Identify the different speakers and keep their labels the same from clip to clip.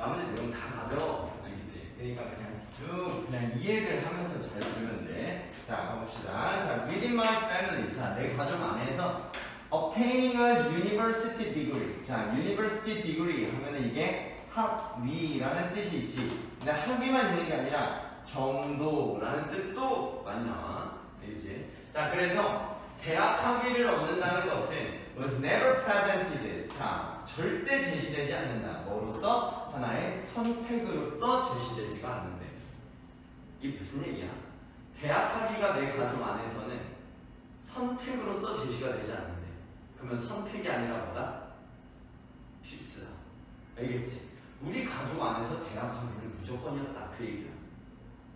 Speaker 1: 나머지 내용 다 가벼워. 알겠지? 그러니까 그냥 쭉 그냥 이해를 하면서 잘 들으면 돼. 자, 가봅시다. 자, within my family. 자, 내 가정 안에서 obtaining a university degree. 자, university degree 하면은 이게 학위라는 뜻이 있지. 근데 학위만 있는 게 아니라 정도라는 뜻도 나와. 알겠지? 자, 그래서 대학 학위를 얻는다는 것은 was never presented. 자, 절대 제시되지 않는다. 뭐로서? 하나의 선택으로서 제시되지가 않는데. 이게 무슨 얘기야? 대학 학위가 내 가족 안에서는 선택으로서 제시가 되지 않는데. 그러면 선택이 아니라 뭐다? 필수다. 알겠지? 우리 가족 안에서 대학 학위는 무조건이었다. 그 얘기야.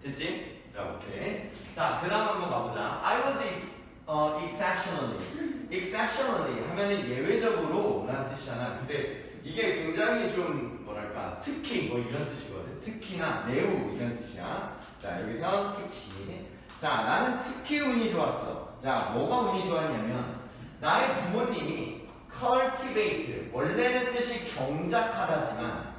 Speaker 1: 됐지? 자, 오케이. 자, 그 다음 한번 가보자. I was ex, 어, exceptionally. exceptionally 하면은 예외적으로 라는 뜻이잖아. 근데 이게 굉장히 좀 뭐랄까 특히 뭐 이런 뜻이거든. 특히나 매우 이런 뜻이야. 자, 여기서 특히. 자, 나는 특히 운이 좋았어. 자, 뭐가 운이 좋았냐면 나의 부모님이 cultivate 원래는 뜻이 경작하다지만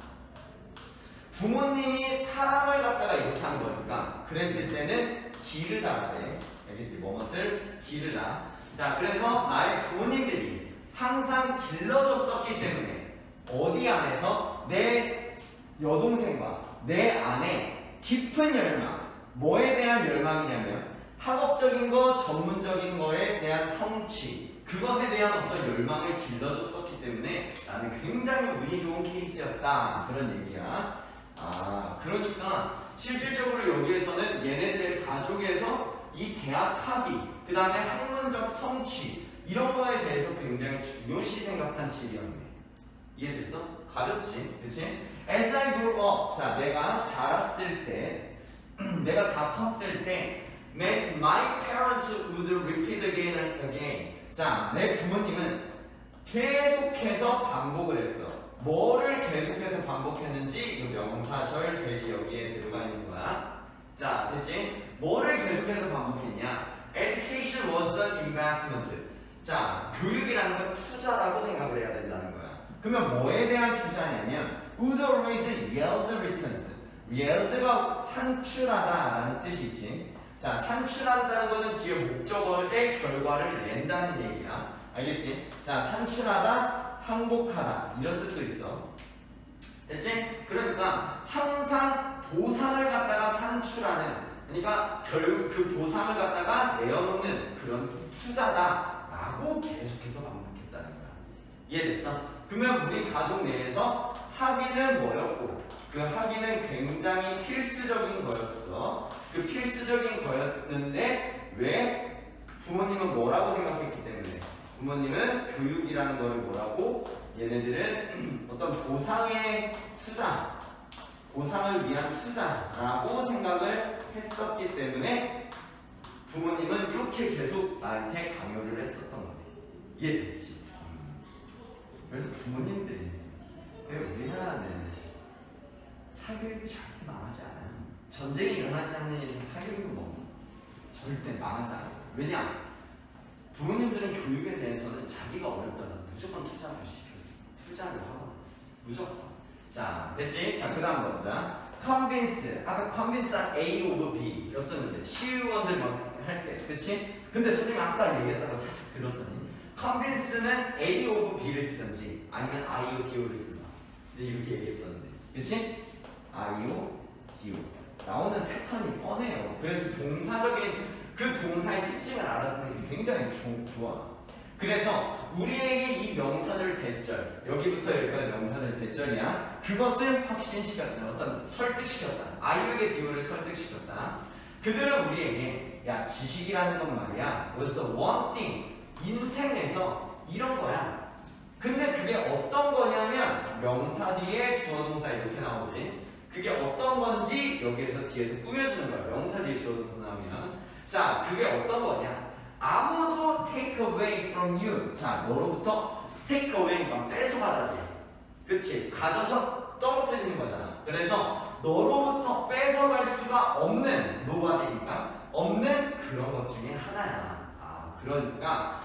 Speaker 1: 부모님이 사람을 갖다가 이렇게 한 거니까 그랬을 때는 기르다 돼 알겠지? 뭐뭇을 기르다 자 그래서 나의 부모님들이 항상 길러줬었기 때문에 어디 안에서 내 여동생과 내 안에 깊은 열망. 뭐에 대한 열망이냐면 학업적인 거 전문적인 거에 대한 성취. 그것에 대한 어떤 열망을 길러줬었기 때문에 나는 굉장히 운이 좋은 케이스였다. 그런 얘기야. 아, 그러니까 실질적으로 여기에서는 얘네들의 가족에서 이 대학 학위, 그 다음에 학문적 성취 이런 거에 대해서 굉장히 중요시 생각한 시기였네. 이해됐어? 가볍지, 그치? As I grew up, 자, 내가 자랐을 때, 내가 다 컸을 때, my, parents would repeat again and again. 자, 내 부모님은 계속해서 반복을 했어. 뭐를 계속해서 반복했는지 이 명사절 대시 여기에 들어가 있는 거야. 자, 됐지? 뭐를 계속해서 반복했냐? Education was an investment. 자, 교육이라는 건 투자라고 생각을 해야 된다는 거야. 그러면 뭐에 대한 투자냐면 would always yield returns. yield가 산출하다라는 뜻이 있지. 자, 산출한다는 거는 뒤에 목적어의 결과를 낸다는 얘기야. 알겠지? 자, 산출하다, 항복하다 이런 뜻도 있어. 됐지? 그러니까 항상 보상을 갖다가 산출하는 그러니까 결국 그 보상을 갖다가 내어놓는 그런 투자다라고 계속해서 반복했다는 거야. 이해됐어? 그러면 우리 가족 내에서 학위는 뭐였고 그 학위는 굉장히 필수적인 거였어. 그 필수적인 거였는데 왜 부모님은 뭐라고 생각했기 때문에 부모님은 교육이라는 거를 뭐라고 얘네들은 어떤 보상의 투자 보상을 위한 투자라고 생각을 했었기 때문에 부모님은 이렇게 계속 나한테 강요를 했었던 거네. 이해됐지? 그래서 부모님들이 왜 우리나라는 사교육이 절대 망하지 않아요. 전쟁이 일어나지 않는 이상 사교육은 뭐 절대 망하지 않아요. 왜냐? 부모님들은 교육에 대해서는 자기가 어렵다고 무조건 투자를 시켜요. 투자를 하고 무조건. 자, 됐지? 자, 그 다음 가보자. convince. 아까 convince한 A over B 였었는데 시의원들 막 할 때, 그치? 근데 선생님 아까 얘기했다고 살짝 들었더니 convince는 A over B를 쓰든지 아니면 I o D O를 쓴다. 근데 이렇게 얘기했었는데, 그치? I o D O 나오는 패턴이 뻔해요. 그래서 동사적인 그 동사의 특징을 알아듣는 게 굉장히 조, 좋아. 그래서 우리에게 이 명사절 대절 여기부터 여기까지 명사절 대절이야 그것을 확신시켰다 어떤 설득시켰다 아이에게 디오를 설득시켰다 그들은 우리에게 야 지식이라는 건 말이야 was the one thing 인생에서 이런 거야 근데 그게 어떤 거냐면 명사 뒤에 주어 동사 이렇게 나오지 그게 어떤 건지 여기에서 뒤에서 꾸며주는 거야 명사 뒤에 주어 동사 나오면 자 그게 어떤 거냐 아무도 take away from you. 자, 너로부터 take away가 뺏어가다지. 그치? 가져서 떨어뜨리는 거잖아. 그래서 너로부터 뺏어갈 수가 없는 노바디니까 없는 그런 것 중에 하나야. 아, 그러니까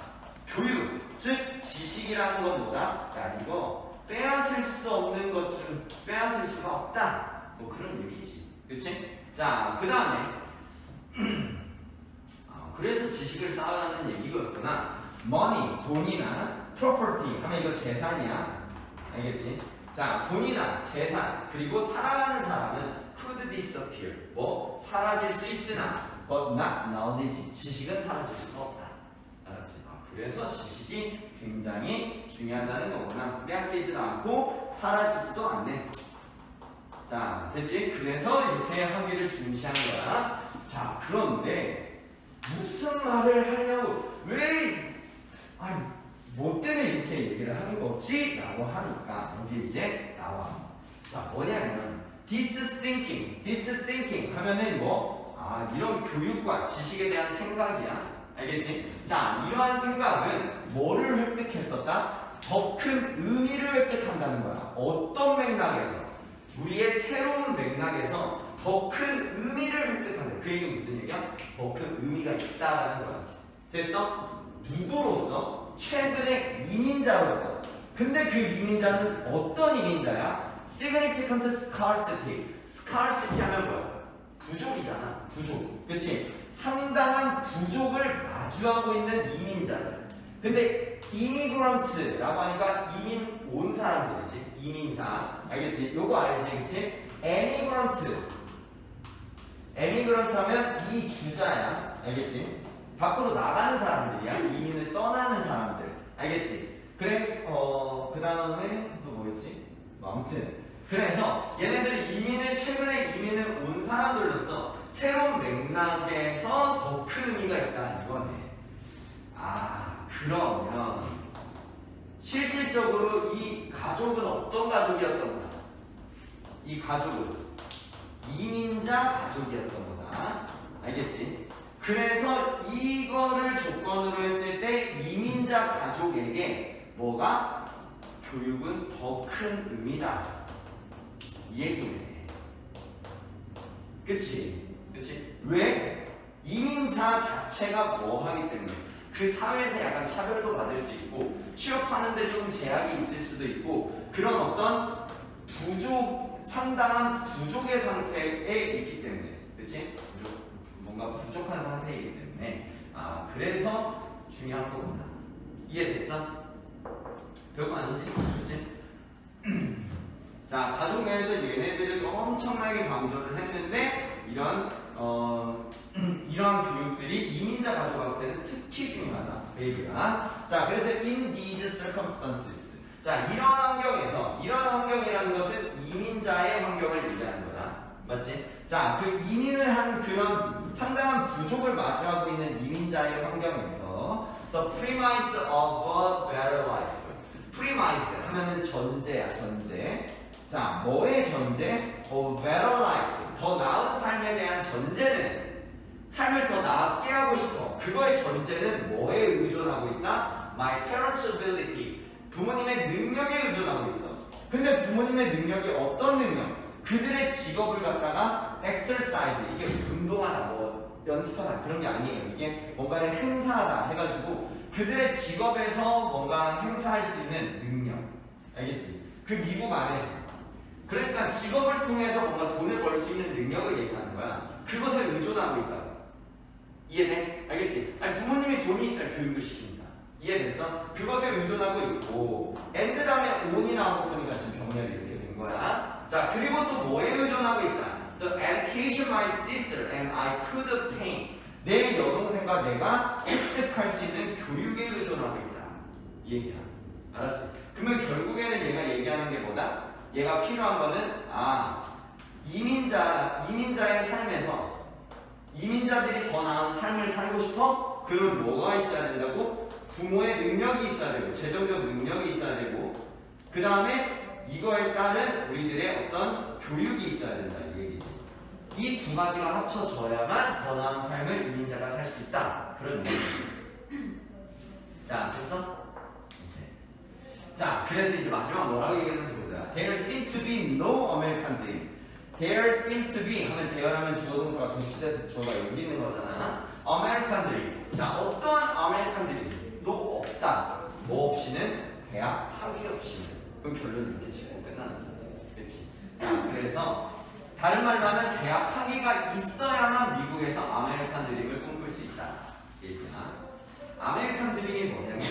Speaker 1: 교육, 즉 지식이라는 건 뭐다? 야, 이거 빼앗을 수 없는 것 중 빼앗을 수가 없다. 뭐 그런 얘기지. 그치? 자, 그 다음에 어, 그래서 지식을 쌓으라는 얘기였구나. money, 돈이나 property 하면 이거 재산이야. 알겠지? 자, 돈이나 재산 그리고 살아가는 사람은 could disappear 뭐 사라질 수 있으나 but not knowledge 지식은 사라질 수가 없다. 알았지? 아, 그래서 지식이 굉장히 중요하다는 거구나. 빼앗기지도 않고 사라지지도 않네. 자, 됐지? 그래서 이렇게 하기를 중시한 거야. 자, 그런데 무슨 말을 하려고 왜 아니 뭐 때문에 이렇게 얘기를 하는 거지? 라고 하니까 여기 이제 나와. 자, 뭐냐면 this thinking, this thinking 하면은 뭐 아, 이런 교육과 지식에 대한 생각이야. 알겠지? 자, 이러한 생각은 뭐를 획득했었다? 더 큰 의미를 획득한다는 거야. 어떤 맥락에서? 우리의 새로운 맥락에서 더 큰 의미를 획득한다. 그 얘기는 무슨 얘기야? 더 큰 의미가 있다라는 거야. 됐어? 누구로서? 최근의 이민자로서. 근데 그 이민자는 어떤 이민자야? significant scarcity. scarcity 하면 뭐야? 부족이잖아. 부족. 그치? 상당한 부족을 마주하고 있는 이민자들. 근데 이미그런트라고 하니까 이민 온 사람들이지. 이민자. 알겠지? 요거 알지? 그치? 에미그런트. 에미그런트 하면 이 주자야. 알겠지? 밖으로 나가는 사람들이야. 이민을 떠나는 사람들. 알겠지? 그래, 어, 그 다음에 또 뭐였지? 뭐 아무튼. 그래서 얘네들이 이민을, 최근에 이민을 온 사람들로서 새로운 맥락에서 더 큰 의미가 있다. 이거네. 아, 그러면 실질적으로 이 가족은 어떤 가족이었던 거야? 이 가족은 이민자 가족이었던 거다. 알겠지? 그래서 이거를 조건으로 했을 때 이민자 가족에게 뭐가 교육은 더 큰 의미다. 이 얘기네. 그치? 그치? 왜? 이민자 자체가 뭐 하기 때문에 그 사회에서 약간 차별도 받을 수 있고 취업하는데 좀 제약이 있을 수도 있고 그런 어떤 부족 상당한 부족의 상태에 있기 때문에 그치? 부족 뭔가 부족한 상태이기 때문에 아 그래서 중요한 거구나 이해됐어? 별거 아니지? 그치? 자 가족 내에서 얘네들을 엄청나게 강조를 했는데 이런 어 이러한 교육들이 이민자 가족한테는 특히 중요하다. 그 얘기가 자 그래서 in these circumstances. 자 이런 환경에서 이런 환경이라는 것은 이민자의 환경을 얘기하는 거다. 맞지? 자 그 이민을 한 그런 상당한 부족을 마주하고 있는 이민자의 환경에서 the premise of a better life. premise 하면은 전제야 전제 자 뭐의 전제? of better life 더 나은 삶에 대한 전제는 삶을 더 나게 하고 싶어. 그거의 전제는 뭐에 의존하고 있다? My parents' ability. 부모님의 능력에 의존하고 있어. 근데 부모님의 능력이 어떤 능력? 그들의 직업을 갖다가 exercise, 이게 운동하다, 뭐 연습하다 그런 게 아니에요. 이게 뭔가를 행사하다 해가지고 그들의 직업에서 뭔가 행사할 수 있는 능력. 알겠지? 그 미국 안에서. 그러니까 직업을 통해서 뭔가 돈을 벌 수 있는 능력을 얘기하는 거야. 그것에 의존하고 있다. 이해돼? 알겠지? 아니 부모님이 돈이 있어야 교육을 시킵니다. 이해됐어? 그것에 의존하고 있고 and 다음에 on이 나오고 보니까 지금 병렬이 이렇게 된 거야. 자 그리고 또 뭐에 의존하고 있다? The education my sister and I could obtain. 내 여동생과 내가 획득할 수 있는 교육에 의존하고 있다. 이 얘기야. 알았지? 그러면 결국에는 얘가 얘기하는 게 뭐다? 얘가 필요한 거는 아 이민자 이민자의 삶에서 이민자들이 더 나은 삶을 살고 싶어? 그러면 뭐가 있어야 된다고? 부모의 능력이 있어야 되고 재정적 능력이 있어야 되고 그 다음에 이거에 따른 우리들의 어떤 교육이 있어야 된다 이 얘기지 이 두 가지가 합쳐져야만 더 나은 삶을 이민자가 살 수 있다 그런 얘기지 자 됐어? 자 그래서 이제 마지막 뭐라고 얘기하는지 보자 There seem to be no American dream There seem to be 하면 there하면 주어 동사가 도치돼서 주어가 여기 있는 거잖아. 아메리칸 드림이 자 어떠한 아메리칸 드림도 없다. 뭐 없이는 대학 학위 없이는 그럼 결론 이렇게 짓고 끝나는 거예요. 그치? 자, 그래서 다른 말로 하면 대학 학위가 있어야만 미국에서 아메리칸 드림을 꿈꿀 수 있다. 얘기야. 아메리칸 드림이 뭐냐면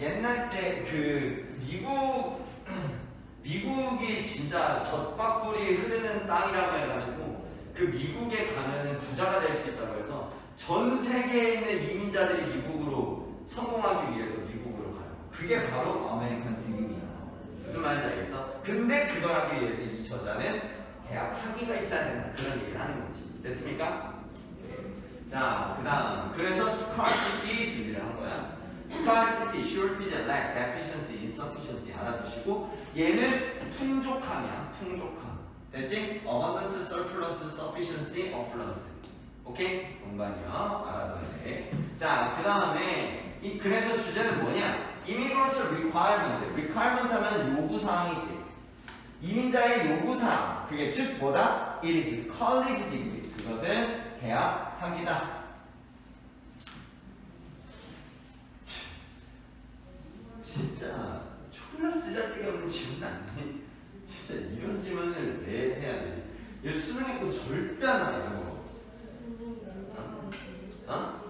Speaker 1: 옛날 때 그 미국 미국이 진짜 젖과 꿀이 흐르는 땅이라고 해가지고 그 미국에 가면은 부자가 될 수 있다고 해서 전 세계에 있는 이민자들이 미국으로 성공하기 위해서 미국으로 가요. 그게 바로 아메리칸 드림이야. 무슨 말인지 알겠어? 근데 그걸 하기 위해서 이 저자는 대학 학위가 있어야 된다. 그런 얘기를 하는 거지. 됐습니까? 자, 그 다음. 그래서 scarcity 준비를 한 거야. Scarcity, shortage, lack, deficiency, insufficiency 알아두시고 얘는 풍족함이야. 풍족함. 됐지? abundance, surplus, sufficiency, affluence. 오케이? 알아둬야 돼. 자, 그 다음에 이 그래서 주제는 뭐냐? immigrant requirement. requirement 하면 요구사항이지. 이민자의 요구사항. 그게 즉 뭐다? It is college degree. 그것은 대학 학위다. 진짜 졸라 쓰잘데기 없는 질문 아니니? 진짜 이런 질문을 왜 해야 돼? 이 수능에 또 절대 안 이런 거. 어?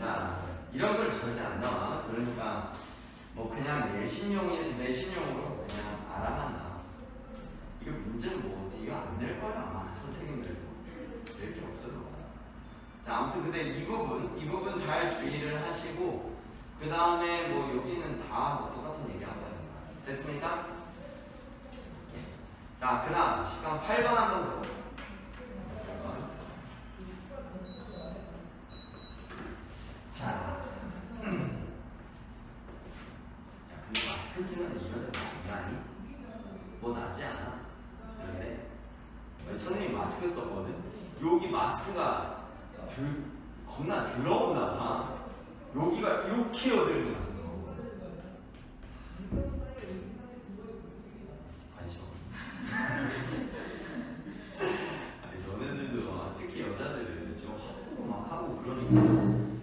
Speaker 1: 자, 이런 걸 절대 안 나와. 그러니까 뭐 그냥 내 신용이 내 신용으로 그냥 알아만 나. 이거 문제는 뭐 이거 안낼 거야 아마 선생님들도 낼게 없어도. 자, 아무튼 근데 이 부분 이 부분 잘 주의를 하시고 그 다음에 뭐 여기는 다 뭐 똑같은 얘기 하는 거야. 됐습니까? 오케이. 자, 그 다음 시간 8번 한번 보자. 8번. 자. 야, 근데 마스크 쓰면 이런 데안 나니? 뭐 나지 않아? 그런데 아니, 선생님 마스크 썼거든? 여기 마스크가 드, 겁나 더러웠나 봐. 여기가 이렇게 여드름이 났어. 관심 없어. 아니, 너네들도 막 특히 여자들은 좀 화장도 막 하고 그러니까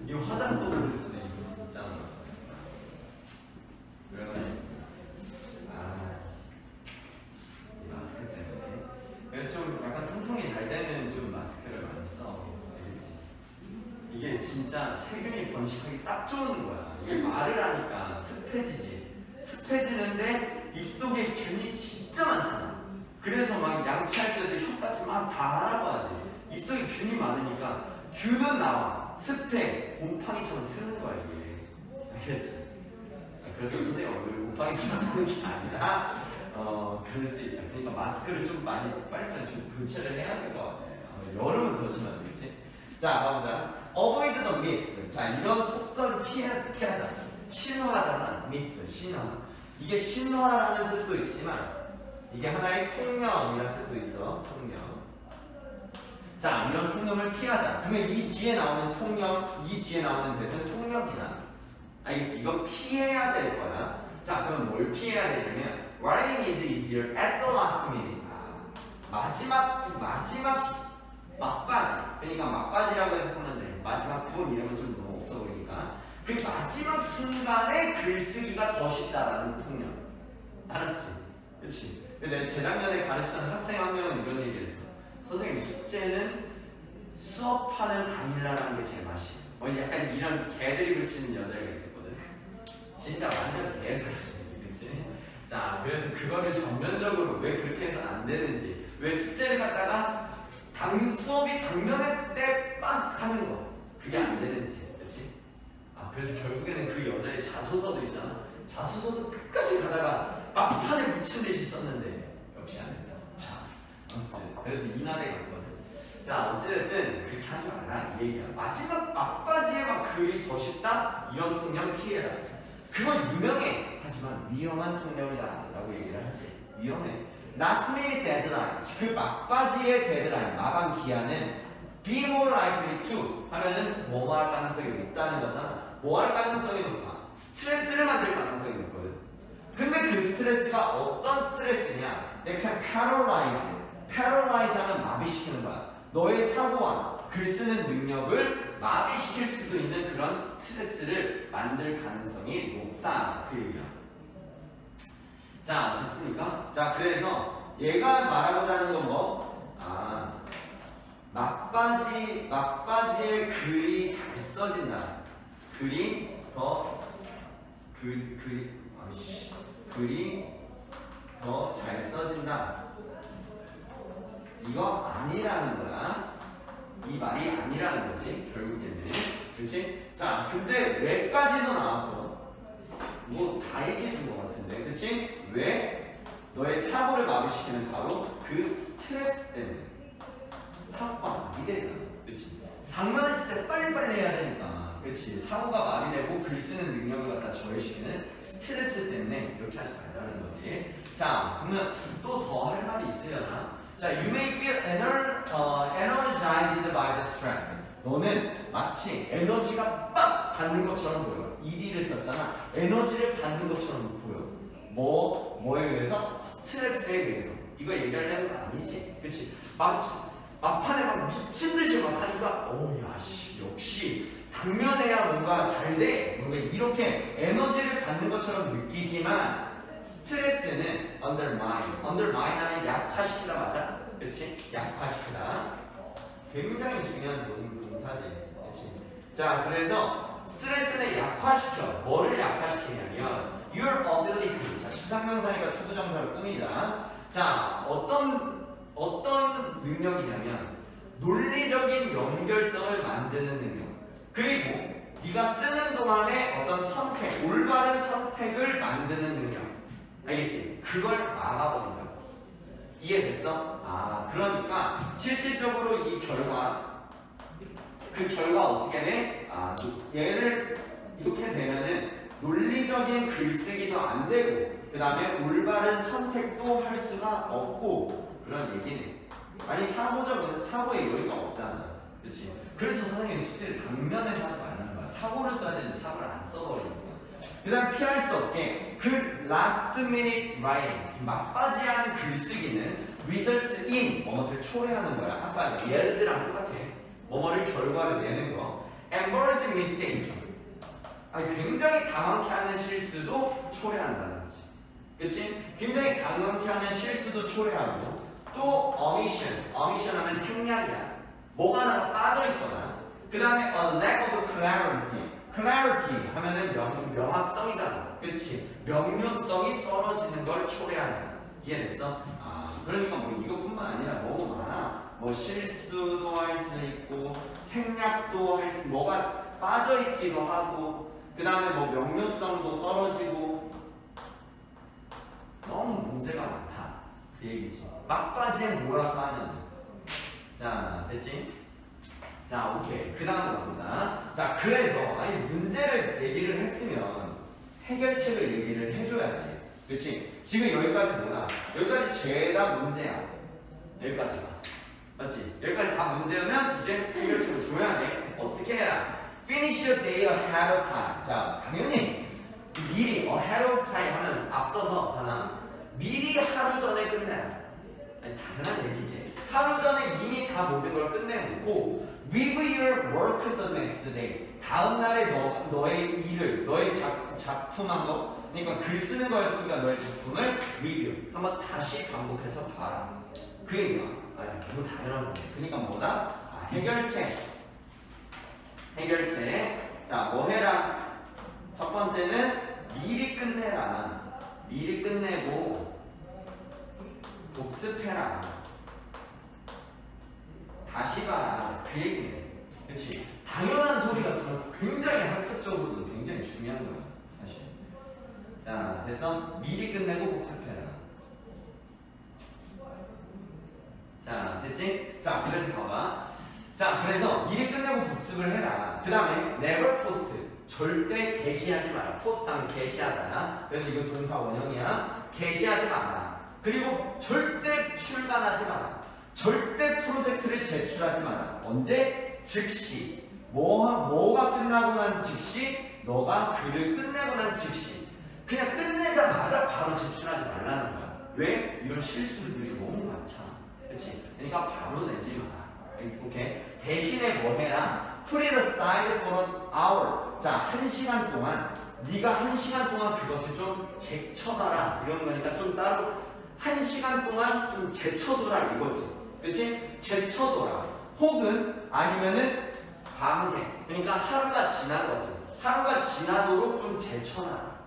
Speaker 1: 이 화장도 그럴 수도 있- 있잖아. 그래가지고 아, 이 마스크 때문에 그래서 좀 약간 통풍이 잘 되는 좀 마스크를 많이 써. 알겠지? 이게 진짜 세균이 번식하기 딱 좋은 거야. 이게 말을 하니까 습해지지. 습해지는데 입속에 균이 진짜 많잖아. 그래서 막 양치할 때도 혀까지 막 다 하라고 하지. 입속에 균이 많으니까 균은 습해. 곰팡이처럼 쓰는 거야 이게. 알겠지? 아, 그래도 선생님 얼굴 곰팡이 쓰는 게 아니라 어 그럴 수 있다. 그러니까 마스크를 좀 많이 빨리빨리 좀 교체를 해야 될 것 같아. 어, 여름은 더 심하겠지. 자 가보자. Avoid the myth. 자 이런 속설을 피해 피하자. 신화잖아. myth 신화. 이게 신화라는 뜻도 있지만 이게 하나의 통념이라는 뜻도 있어. 통념. 자 이런 통념을 피하자. 그러면 이 뒤에 나오는 통념, 이 뒤에 나오는 뜻은 통념이야. 알겠지? 이건 피해야 될 거야. 자, 그럼 뭘 피해야 되냐면 writing is easier at the last minute. 아, 마지막 마지막 시- 막바지. 그러니까 막바지라고 해서 하면 돼. 마지막 분 이러면 좀 너무 없어 보이니까 그 마지막 순간에 글쓰기가 더 쉽다라는 통념. 알았지? 그렇지? 근데 재작년에 가르치는 학생 한 명은 이런 얘기했어. 선생님 숙제는 수업하는 당일날하는 게 제일 맛이에요. 뭐 약간 이런 개드립을 치는 여자가 있었거든. 진짜 완전 개소리지, 그치? 자, 그래서 그거를 전면적으로 왜 그렇게 해서는 안 되는지, 왜 숙제를 갖다가 당 수업이 당면에 때막 하는 거, 그게 안 되는지, 그치? 아, 그래서 결국에는 그 여자의 자소서도 있잖아. 자소서도 끝까지 가다가 막판에 묻힌 듯이 썼는데 아무튼 그래서 이날에 갔거든. 자, 어찌됐든 그렇게 하지 말라 이 얘기야. 마지막 막바지에 막 글이 더 쉽다? 이런 통념 피해라. 그건 유명해. 하지만 위험한 통념이다. 라고 얘기를 하지. 위험해. minute deadline. 그 막바지의 데드라인, 마감 기한은 be more likely to 하면은 뭐 할 가능성이 높다는 거잖아. 뭐 할 가능성이 높아? 스트레스를 만들 가능성이 높거든. 근데 그 스트레스가 어떤 스트레스냐? They can paralyze. 하면 마비시키는 거야. 너의 사고와 글 쓰는 능력을 마비시킬 수도 있는 그런 스트레스를 만들 가능성이 높다 그 얘기야. 자 됐습니까? 자 그래서 얘가 말하고자 하는 건 뭐? 아 막바지 막바지에 글이 잘 써진다. 글이 더 글 글이 아씨 글이 더 잘 써진다. 이거 아니라는 거야. 이 말이 아니라는 거지 결국에는 그렇지? 자 근데 왜까지도 나왔어 뭐 다 얘기해 준 것 같은데 그렇지? 왜? 너의 사고를 마비시키는 바로 그 스트레스 때문에 사고가 마비되잖아 그렇지? 당면했을 때 빨리빨리 해야 되니까 그렇지? 사고가 마비되고 글 쓰는 능력을 갖다 저해시키는 스트레스 때문에 이렇게 하지 말라는 거지 자 그러면 또 더 할 말이 있으려나? 자, you may feel ener, 어, energized by the stress. 너는 마치 에너지가 빡 받는 것처럼 보여. ED를 썼잖아. 에너지를 받는 것처럼 보여. 뭐, 뭐에 의해서? 스트레스에 의해서. 이거 얘기하려는 거 아니지. 그치? 막, 막판에 막 미친 듯이 막 하니까, 오, 야, 씨, 역시 당면해야 뭔가 잘 돼. 뭔가 이렇게 에너지를 받는 것처럼 느끼지만, 스트레스는 undermine. undermine 하면 약화시키다 맞아? 그렇지? 약화시키다. 굉장히 중요한 동- 동사지. 그렇지? 자, 그래서 스트레스는 약화시켜. 뭐를 약화시키냐면 your ability. 자, 추상명사니까 투부정사를 꾸미자. 자, 어떤 어떤 능력이냐면 논리적인 연결성을 만드는 능력. 그리고 네가 쓰는 동안에 어떤 선택, 올바른 선택을 만드는 능력. 알겠지? 그걸 막아버린다고. 이해됐어? 아, 그러니까 실질적으로 이 결과, 그 결과 어떻게 돼? 아, 얘를 이렇게 되면은 논리적인 글쓰기도 안 되고, 그 다음에 올바른 선택도 할 수가 없고, 그런 얘기네. 아니, 사고적인, 사고의 여유가 없잖아. 그렇지? 그래서 선생님이 숙제를 당면에서 하지 말라는 거야. 사고를 써야 되는데 사고를 안 써버리는 거야. 그 다음 피할 수 없게 그 last minute writing 막바지하는 글쓰기는 results in 뭐뭇을 초래하는 거야? 아까 예를 들랑 똑같아. 뭐뭐를 결과를 내는 거. Embarrassing mistakes. 아니 굉장히 당황케 하는 실수도 초래한다는 거지. 그치? 굉장히 당황케 하는 실수도 초래하고 또 omission omission 하면 생략이야. 뭐가 하나 빠져있거나. 그 다음에 a lack of clarity clarity 하면은 명, 명확성이잖아. 그치? 명료성이 떨어지는 걸 초래하는. 이해됐어? 아, 그러니까 뭐 이것뿐만 아니라 너무 많아. 뭐 실수도 할 수 있고, 생략도 할 수, 뭐가 빠져있기도 하고, 그 다음에 뭐 명료성도 떨어지고, 너무 문제가 많다. 그 얘기지. 막바지에 몰아서 하는. 자, 됐지? 자, 오케이. 그 다음으로 가보자. 자, 그래서, 아니, 문제를 얘기를 했으면 해결책을 얘기를 해줘야 돼. 그치? 지금 여기까지 뭐다? 여기까지 죄다 문제야. 여기까지가. 맞지? 여기까지 다 문제면 이제 해결책을 줘야 돼. 어떻게 해라? Finish your day ahead of time. 자, 당연히 미리 ahead of time 하면 앞서서 잖아. 미리 하루 전에 끝내라. 아니, 당연한 얘기지. 하루 전에 이미 다 모든 걸 끝내놓고 with your work the next day. 다음 날에 너, 너의 일을, 너의 작, 작품한 거, 그러니까 글 쓰는 거였으니까 너의 작품을 review. 한번 다시 반복해서 봐라. 그 얘기야. 아니, 너무 당연한 거야. 그러니까 뭐다? 아, 해결책. 해결책. 자, 뭐 해라? 첫 번째는 미리 끝내라. 미리 끝내고 독습해라. 다시 봐라. 그 얘기네. 그치? 당연한 소리 같지만 굉장히 학습적으로도 굉장히 중요한 거야. 사실. 자, 됐어? 미리 끝내고 복습해라. 자, 됐지? 자, 그래서 봐봐. 자, 그래서 미리 끝내고 복습을 해라. 그 다음에 never post. 절대 게시하지 마라. 포스트하면 게시하다. 그래서 이건 동사 원형이야. 게시하지 마라. 그리고 절대 출간하지 마라. 절대 프로젝트를 제출하지 마라. 언제? 즉시. 뭐, 뭐가 끝나고 난 즉시? 너가 글을 끝내고 난 즉시. 그냥 끝내자마자 바로 제출하지 말라는 거야. 왜? 이런 실수들이 너무 많잖아. 그치? 그러니까 바로 내지 마라. 오케이? 대신에 뭐 해라? put it aside for an hour. 자, 한 시간 동안 네가 한 시간 동안 그것을 좀 제쳐봐라 이런 거니까 좀 따로 한 시간 동안 좀 제쳐둬라 이거지. 그렇지? 제쳐둬라. 혹은 아니면은 밤새. 그러니까 하루가 지난 거지. 하루가 지나도록 좀 제쳐놔.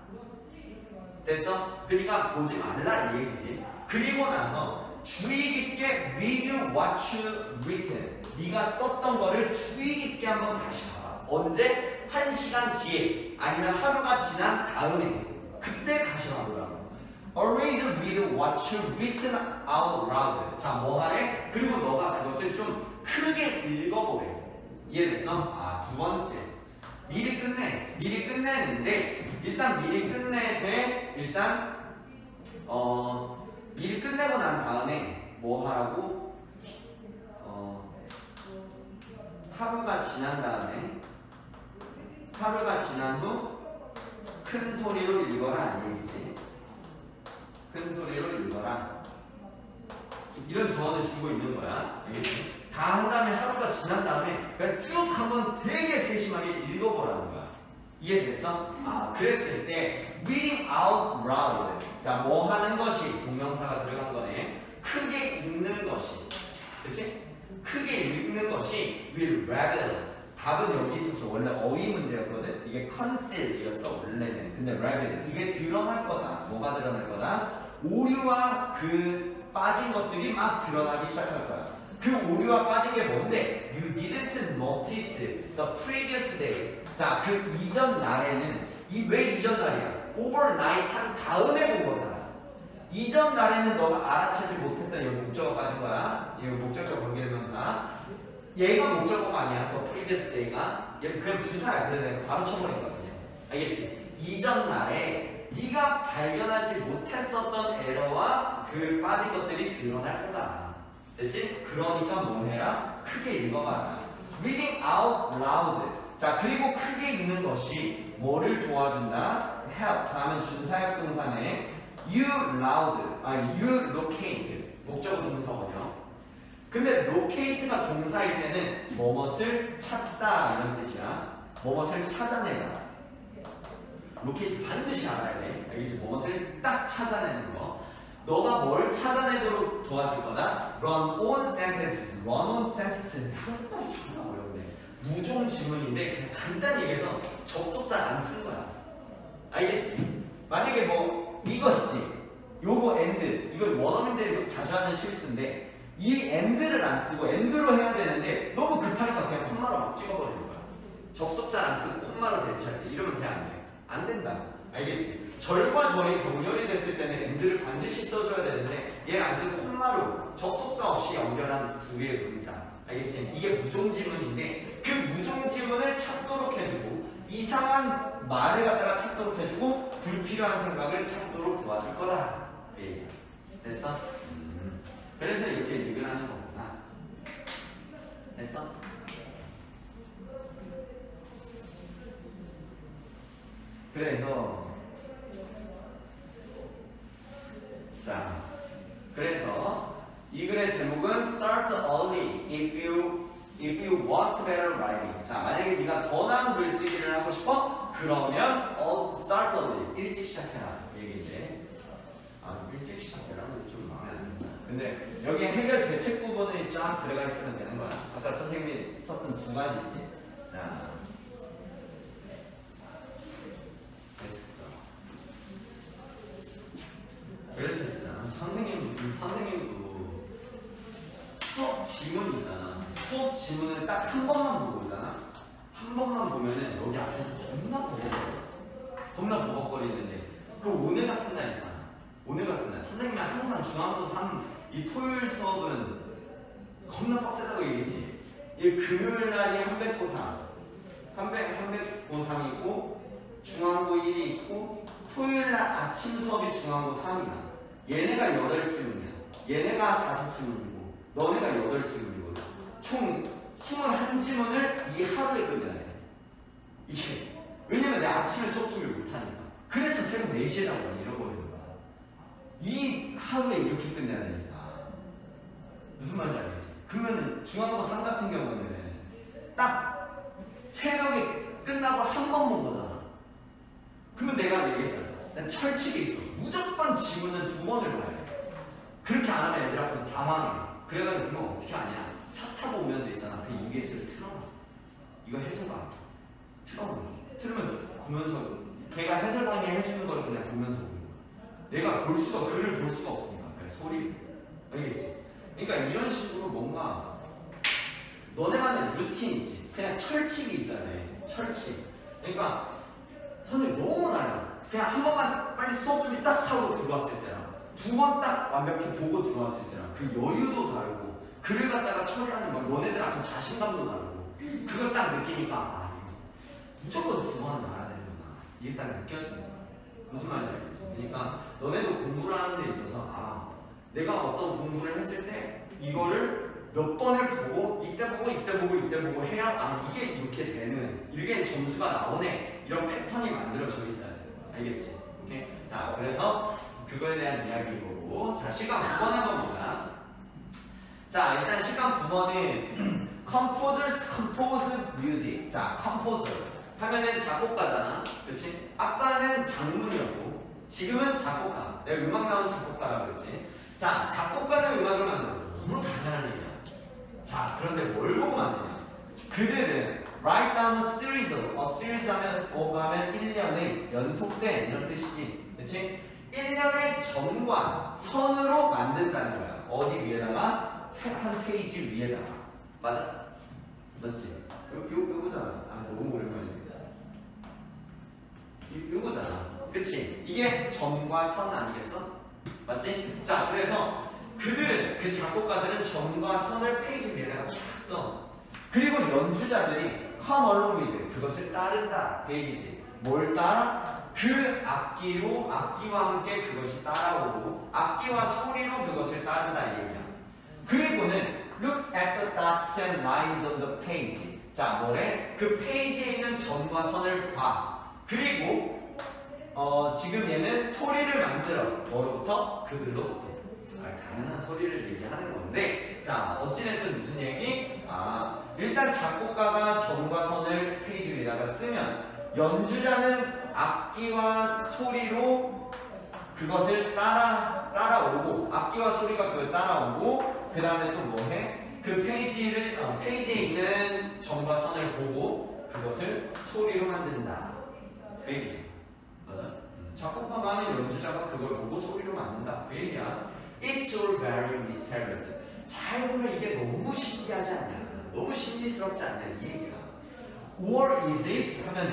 Speaker 1: 됐어? 그러니까 보지 말라 이 얘기지. 그리고 나서 주의 깊게 read what you written. 네가 썼던 거를 주의 깊게 한번 다시 봐봐. 언제? 한 시간 뒤에 아니면 하루가 지난 다음에 그때 다시 봐보라고. Always read what you written out loud. 자, 뭐 하래? 그리고 너가 그것을 좀 크게 읽어보래. 이해됐어? 아, 두 번째. 미리 끝내. 미리 끝내는데 일단 미리 끝내되 일단 어 미리 끝내고 난 다음에 뭐 하라고? 어 하루가 지난 다음에 하루가 지난 후 큰 소리로 읽어라 이 얘기지. 큰 소리로 읽어라. 이런 조언을 주고 있는 거야. 다 한 다음에 하루가 지난 다음에 그냥 쭉 한번 되게 세심하게 읽어보라는 거야. 이해됐어? 아, 그랬을 때 reading out loud. 자, 뭐 하는 것이 동명사가 들어간 거네. 크게 읽는 것이. 그치? 크게 읽는 것이 will revel. 답은 여기 있어서 원래 어휘 문제였거든. 이게 conceal이었어 원래는. 근데 revel 이게 드러날 거다. 뭐가 드러날 거다? 오류와 그 빠진 것들이 막 드러나기 시작할 거야. 그 오류와 빠진 게 뭔데? You didn't notice the previous day. 자, 그 이전 날에는 이 왜 이전 날이야? overnight 한 다음에 본 거잖아. 이전 날에는 너가 알아채지 못했던 여기 목적어 빠진 거야. 이거 목적어 관계명사. 얘가 목적어가 아니야. 더 previous day가. 얘 그냥 부사야. 그래서 내가 바로 쳐버린 거거든요. 알겠지? 이전 날에 네가 발견하지 못했었던 에러와 그 빠진 것들이 드러날 거다. 됐지? 그러니까 뭐 해라? 크게 읽어봐라. reading out loud. 자, 그리고 크게 읽는 것이 뭐를 도와준다? help. 다음은 준사역 동사네. you loud. 아, you locate. 목적어 동사원형이요. 근데 locate가 동사일 때는 뭐뭇을 찾다 이런 뜻이야. 뭐뭇을 찾아내다. locate 반드시 알아야 돼. 알겠지? 무엇을 딱 찾아내는 거. 너가 뭘 찾아내도록 도와줄 거다. Run on sentences. Run on sentences. 한국말이 존나 어려운데. 무종지문인데 그냥 간단히 얘기해서 접속사 안 쓴 거야. 알겠지? 만약에 뭐 이거 있지. 요거 and. 이거 원어민들이 자주 하는 실수인데 이 and를 안 쓰고 and로 해야 되는데 너무 급하니까 그냥 콤마로 막 찍어버리는 거야. 접속사 안 쓰고 콤마로 대체할 때 이러면 돼안 돼? 안 된다. 알겠지? 절과 절이 병렬이 됐을 때는 엔드를 반드시 써줘야 되는데 얘를 안 쓰고 콤마로 접속사 없이 연결한 두 개의 문자. 알겠지? 이게 무종지문인데 그 무종지문을 찾도록 해주고 이상한 말을 갖다가 찾도록 해주고 불필요한 생각을 찾도록 도와줄 거다. 예. 됐어? 음. 그래서 이렇게 읽을 하는 거구나. 됐어? 그래서 자 그래서 이 글의 제목은 Start early if you if you want better writing. 자 만약에 네가 더 나은 글쓰기를 하고 싶어 그러면 어, start early 일찍 시작해라 얘기인데 아 일찍 시작해라는 좀 마음에 안 든다. 근데 여기 해결 대책 부분이 쫙 들어가 있으면 되는 거야. 아까 선생님이 썼던 두 가지 있지. 자. 됐어. 그래서 있잖아. 선생님, 그 선생님도 수업 지문이잖아. 수업 지문을 딱 한 번만 보고 오잖아. 한 번만 보면은 여기 앞에서 겁나 버벅거려. 겁나 버벅거리는데 그 오늘 같은 날 있잖아. 오늘 같은 날 선생님이 항상 중앙고 3이 토요일 수업은 겁나 빡세다고 얘기했지. 이 금요일 날이 한백고 3, 한백 한백고 3이고 중앙고 1이 있고 토요일 날 아침 수업이 중앙고 3이야. 얘네가 8지문이야. 얘네가 5지문이고 너네가 8지문이고 총 21지문을 이 하루에 끝내야 돼. 이게 왜냐면 내 아침에 수업 준비를 못하니까. 그래서 새벽 4시에 나고 잃어버리는 거야. 이 하루에 이렇게 끝내야 되니까. 무슨 말인지 알겠지? 그러면 중앙고 3 같은 경우는 딱 새벽에 끝나고 한 번 본 거잖아. 그러면 내가 얘기했잖아. 난 철칙이 있어. 무조건 지문은 두 번을 봐야 돼. 그렇게 안 하면 애들 앞에서 당황해. 그래가지고 그건 어떻게 하냐. 차 타고 오면서 있잖아. 그 EBS를 틀어놔. 이거 해설방. 틀어놔. 틀으면 보면서 걔가 해설방이 해주는 걸 그냥 보면서 보는 거야. 내가 볼 수가 글을 볼 수가 없으니까 그냥 소리 알겠지? 그러니까 이런 식으로 뭔가 너네만의 루틴 있지. 그냥 철칙이 있어야 돼. 철칙. 그러니까 선생님 너무 달라. 그냥 한 번만 빨리 수업 준비 딱 하고 들어왔을 때랑 두 번 딱 완벽히 보고 들어왔을 때랑 그 여유도 다르고 글을 갖다가 처리하는 막 너네들 앞에 자신감도 다르고 그걸 딱 느끼니까 아 무조건 두 번은 나야 되는구나 이게 딱 느껴지는 거야 무슨 말인지 알겠지? 그러니까 너네도 공부를 하는 데 있어서 아 내가 어떤 공부를 했을 때 이거를 몇 번을 보고 이때 보고 이때 보고 이때 보고 해야 아 이게 이렇게 되는 이게 점수가 나오네 이런 패턴이 만들어져 있어야 돼 알겠지? 오케이? 자 그래서 그거에 대한 이야기고 자 시간 9번 한번 보자 자 일단 시간 9번은 composers compose music. 자 composer. 하면은 작곡가잖아. 그치? 아까는 장문이었고 지금은 작곡가. 내가 음악 나온 작곡가라고 그랬지. 자 작곡가는 음악을 만드는 너무 당연한 얘기야. 자 그런데 뭘 보고 만드냐? 그들은 write down a series of a series 하면 하면 1년의 연속된 이런 뜻이지. 그치? 1년의 점과 선으로 만든다는 거야. 어디 위에다가 한 페이지 위에다가 맞아? 맞지? 요, 요, 요거잖아 아 너무 오랜만이네 요, 요거잖아 그치? 이게 점과 선 아니겠어? 맞지? 자 그래서 그들은 그 작곡가들은 점과 선을 페이지 위에다가 쫙 써. 그리고 연주자들이 come along with 그것을 따른다 그 얘기지. 뭘 따라? 그 악기로 악기와 함께 그것이 따라오고 악기와 소리로 그것을 따른다 이 얘기야. 그리고는 look at the dots and lines on the page. 자 뭐래? 그 페이지에 있는 점과 선을 봐. 그리고 어, 지금 얘는 소리를 만들어. 뭐로부터? 그들로부터. 아, 당연한 소리를 얘기하는 건데, 자, 어찌됐든 무슨 얘기? 아, 일단 작곡가가 점과 선을 페이지 위에다가 쓰면, 연주자는 악기와 소리로 그것을 따라, 따라오고, 악기와 소리가 그걸 따라오고, 그 다음에 또 뭐 해? 그 페이지를, 어, 페이지에 있는 점과 선을 보고, 그것을 소리로 만든다. 그 얘기죠. 맞아? 작곡가가 하는 연주자가 그걸 보고 소리로 만든다. 그 얘기야. It's all very mysterious. 잘 보면 이게 너무 신기하지 않냐? 너무 신비스럽지 않냐? 이 얘기야. Or is it? 하면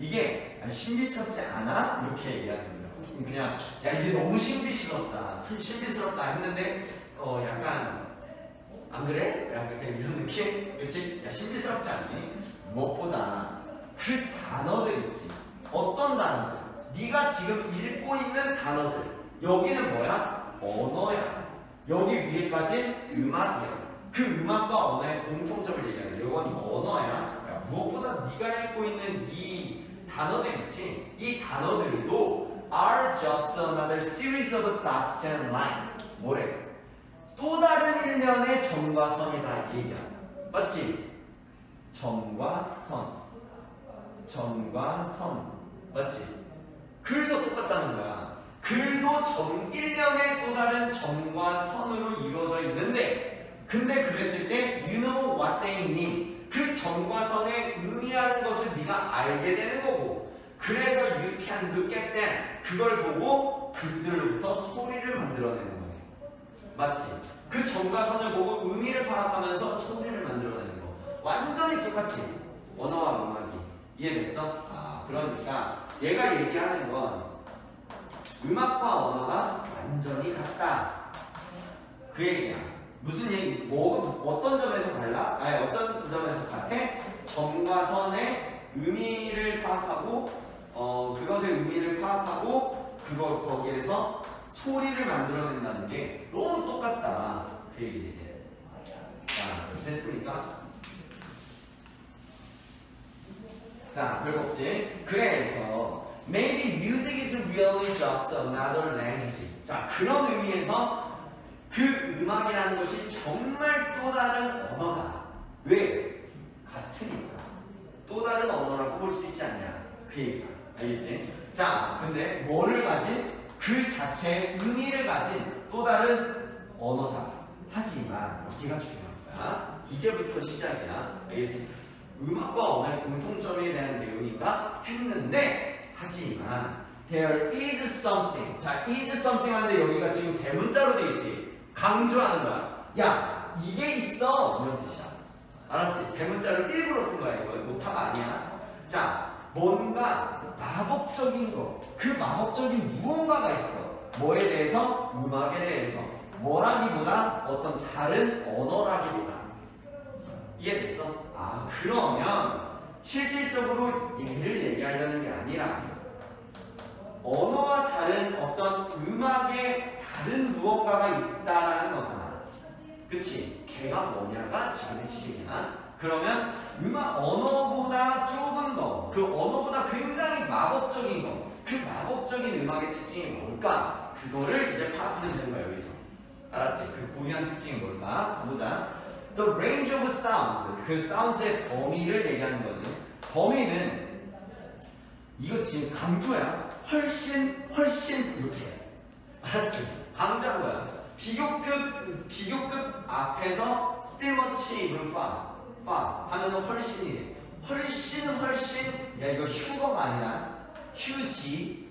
Speaker 1: 이게 신비스럽지 않아? 이렇게 얘기하는 거야. 그냥 야 이게 너무 신비스럽다. 신비스럽다 했는데 어 약간 안 그래? 약간 이런 느낌? 그렇지? 야 신비스럽지 않니? 무엇보다 그 단어들 있지. 어떤 단어들? 네가 지금 읽고 있는 단어들. 여기는 뭐야? 언어야. 여기 위에까지 음악이야. 그 음악과 언어의 공통점을 얘기하는 이건 언어야. 야, 무엇보다 네가 읽고 있는 이 단어들 있지? 이 단어들도 are just another series of dots and lines. 뭐래? 또 다른 일련의 점과 선이다 이 얘기야. 맞지? 점과 선. 점과 선. 맞지? 글도 똑같다는 거야. 글도 점 1년의 또 다른 점과 선으로 이루어져 있는데 근데 그랬을 때 you know what they mean 그 점과 선의 의미하는 것을 네가 알게 되는 거고 그래서 you can look at them 그걸 보고 그들로부터 소리를 만들어내는 거네 맞지? 그 점과 선을 보고 의미를 파악하면서 소리를 만들어내는 거 완전히 똑같지? 언어와 음악이 이해됐어? 아 그러니까 얘가 얘기하는 건 음악과 언어가 완전히 같다. 그 얘기야. 무슨 얘기? 뭐 어떤 점에서 달라? 아니 어떤 점에서 같아? 점과 선의 의미를 파악하고 어 그것의 의미를 파악하고 그거 거기에서 소리를 만들어낸다는 게 너무 똑같다. 그 얘기해. 자 됐습니까? 자 별겁지. 그래서 Maybe music is really just another language. 자, 그런 의미에서 그 음악이라는 것이 정말 또 다른 언어다. 왜? 같으니까. 또 다른 언어라고 볼 수 있지 않냐 그 얘기야 알겠지? 자 근데 뭐를 가진 그 자체의 의미를 가진 또 다른 언어다. 하지만 여기가 중요한 거야 이제부터 시작이야. 알겠지? 음악과 언어의 공통점에 대한 내용인가 했는데 하지만 there is something. 자 is something 하는데 여기가 지금 대문자로 돼 있지. 강조하는 거야. 야 이게 있어. 이런 뜻이야. 알았지? 대문자를 일부러 쓴 거야 이거. 못하가 아니야. 자 뭔가 마법적인 거 그 마법적인 무언가가 있어 뭐에 대해서? 음악에 대해서 뭐라기보다 어떤 다른 언어라기보다 이해됐어? 아 그러면 실질적으로 얘를 얘기하려는 게 아니라 언어와 다른 어떤 음악에 다른 무언가가 있다라는 거잖아. 그치? 걔가 뭐냐가 지금 핵심이야. 그러면 음악 언어보다 조금 더, 그 언어보다 굉장히 마법적인 거, 그 마법적인 음악의 특징이 뭘까? 그거를 이제 파악하면 되는 거야, 여기서. 알았지? 그 고유한 특징이 뭘까? 가보자. The range of sounds. 그 사운드의 범위를 얘기하는 거지. 범위는 이거 지금 강조야. 훨씬 훨씬 이렇게. 알았지? 강조한 거야. 비교급 비교급 앞에서 much even far far 하면은 훨씬이 돼. 훨씬 훨씬 야 이거 휴거가 아니라 휴지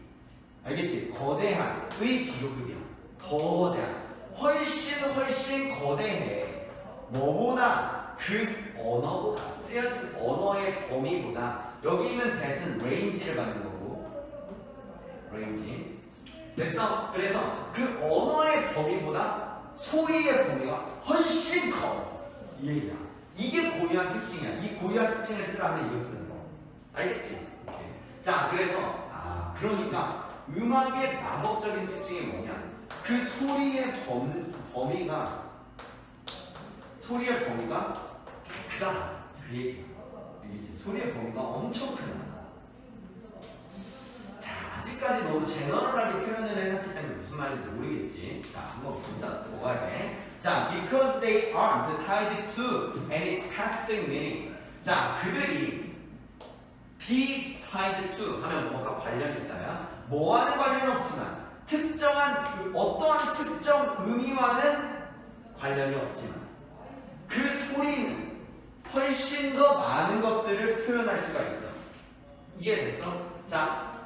Speaker 1: 알겠지? 거대한 의 비교급이야. 거대한 훨씬 훨씬 거대해. 뭐보다 그 언어보다 쓰여진 언어의 범위보다 여기 있는 that은 range를 받는 거고 range 됐어? 그래서 그 언어의 범위보다 소리의 범위가 훨씬 커. 이 얘기야. 이게 고유한 특징이야. 이 고유한 특징을 쓰라면 이거 쓰는 거. 알겠지? 오케이. 자, 그래서 아 그러니까 음악의 마법적인 특징이 뭐냐? 그 소리의 범, 범위가 소리의 범위가 크다. 그 얘기야. 소리의 범위가 엄청 크다. 자, 아직까지 너무 제너럴하게 표현을 해놨기 때문에 무슨 말인지 모르겠지. 자, 한번 보자. 뭐가 해? 자, because they aren't tied to any specific meaning. 자, 그들이 be tied to 하면 뭐가 관련이 있다야? 뭐와는 관련은 없지만 특정한 그 어떠한 특정 의미와는 관련이 없지만 그 소리는 훨씬 더 많은 것들을 표현할 수가 있어. 이해됐어? 자,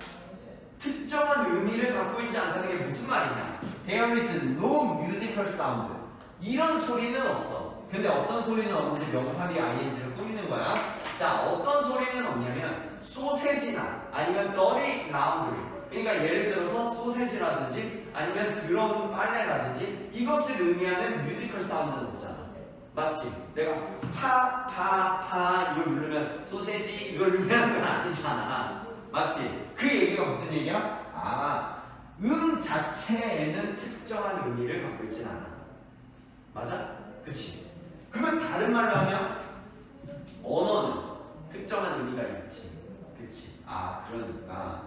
Speaker 1: 특정한 의미를 갖고 있지 않다는 게 무슨 말이냐? There is no musical sound. 이런 소리는 없어. 근데 어떤 소리는 없는지 명사 뒤에 ing를 꾸미는 거야. 자, 어떤 소리는 없냐면 소세지나 아니면 dirty laundry. 그러니까 예를 들어서 소세지라든지 아니면 더러운 빨래라든지 이것을 의미하는 뮤지컬 사운드는 없잖아. 맞지? 내가 파, 파, 파 이걸 누르면 소세지 이걸 의미하는 건 아니잖아. 맞지? 그 얘기가 무슨 얘기야? 아, 음 자체에는 특정한 의미를 갖고 있진 않아. 맞아? 그치? 그러면 다른 말로 하면 언어는 특정한 의미가 있지. 그치? 아, 그러니까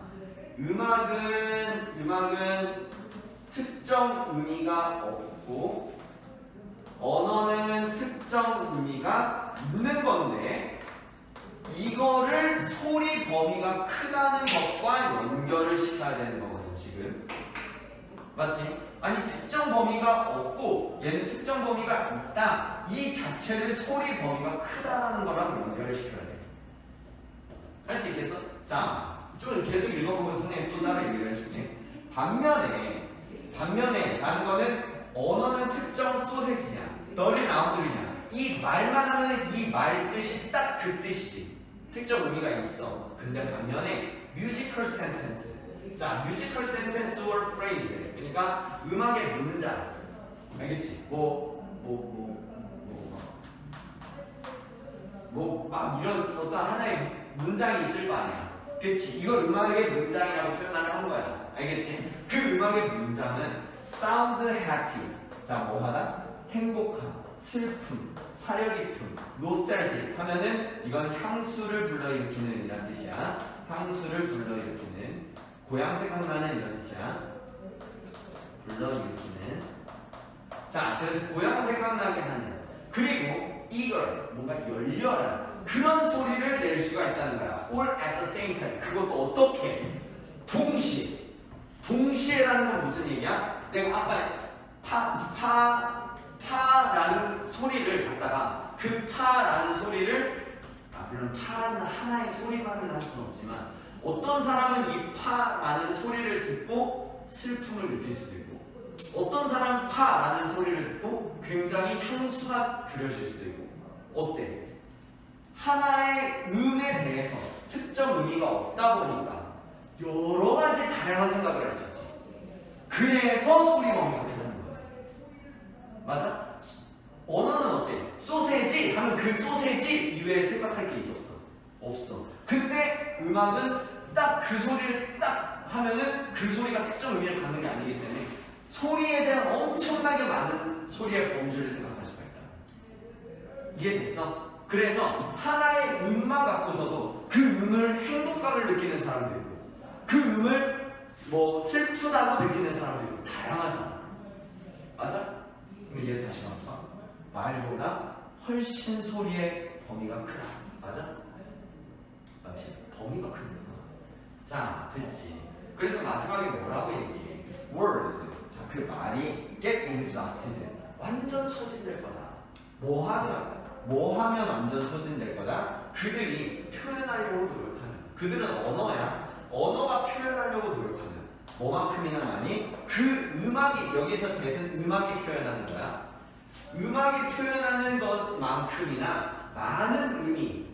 Speaker 1: 음악은 음악은 특정 의미가 없고 언어는 특정 의미가 있는 건데 이거를 소리 범위가 크다는 것과 연결을 시켜야 되는 거거든 지금 맞지? 아니 특정 범위가 없고 얘는 특정 범위가 있다. 이 자체를 소리 범위가 크다라는 거랑 연결을 시켜야 돼. 할 수 있겠어? 자, 좀 계속 읽어보면 선생님 또 다른 얘기를 해줄게. 반면에 반면에 라는 거는 언어는 특정 소세지냐 너를 나오들이냐 이 말만 하면 이 말 뜻이 딱 그 뜻이지. 특정 의미가 있어. 근데 반면에 뮤지컬 센텐스 자 뮤지컬 센텐스 or phrase 그러니까 음악의 문장 알겠지? 뭐뭐 뭐 막 이런 어떤 하나의 문장이 있을 거 아니야 그치 이걸 음악의 문장이라고 표현을 하는 거야 알겠지? 그 음악의 문장은 sound happy 자 뭐 하다? 행복한 슬픔, 사려 깊음, 노스탈지 하면은 이건 향수를 불러일으키는 이란 뜻이야. 향수를 불러일으키는 고향 생각나는 이런 뜻이야. 불러일으키는 자, 그래서 고향 생각나게 하는 그리고 이걸 뭔가 열렬한 그런 소리를 낼 수가 있다는 거야. All at the same time. 그것도 어떻게? 동시에. 동시에라는 건 무슨 얘기야? 내가 아까 파, 파, 파라는 소리를 갖다가 그 파라는 소리를 아, 물론 파라는 하나의 소리만은 할 수는 없지만 어떤 사람은 이 파라는 소리를 듣고 슬픔을 느낄 수도 있고 어떤 사람은 파라는 소리를 듣고 굉장히 향수가 그려질 수도 있고 어때? 하나의 음에 대해서 특정 의미가 없다 보니까 여러 가지 다양한 생각을 할 수 있지. 그래서 소리 범위가 크다는 거야. 맞아? 언어는 어때? 소세지 하면 그 소세지 이외에 생각할 게 있어 없어? 없어. 근데 음악은 딱 그 소리를 딱 하면은 그 소리가 특정 의미를 갖는 게 아니기 때문에 소리에 대한 엄청나게 많은 소리의 범주를 생각할 수가 있다. 이해됐어? 그래서 하나의 음만 갖고서도 그 음을 행복감을 느끼는 사람도 있고 그 음을 뭐 슬프다고 느끼는 사람도 있고 다양하잖아. 맞아? 그럼 얘 다시 한번 봐. 말보다 훨씬 소리의 범위가 크다. 맞아? 맞지? 범위가 크구나. 자, 됐지. 그래서 마지막에 뭐라고 얘기해? Words. 자, 그 말이 get exhausted. 완전 소진될 거다. 뭐 하면? 뭐 하면 완전 소진될 거다? 그들이 표현하려고 노력하는. 그들은 언어야. 언어가 표현하려고 노력하는. 뭐만큼이나 많이? 그 음악이, 여기서 대신 음악이 표현하는 거야. 음악이 표현하는 것만큼이나 많은 의미.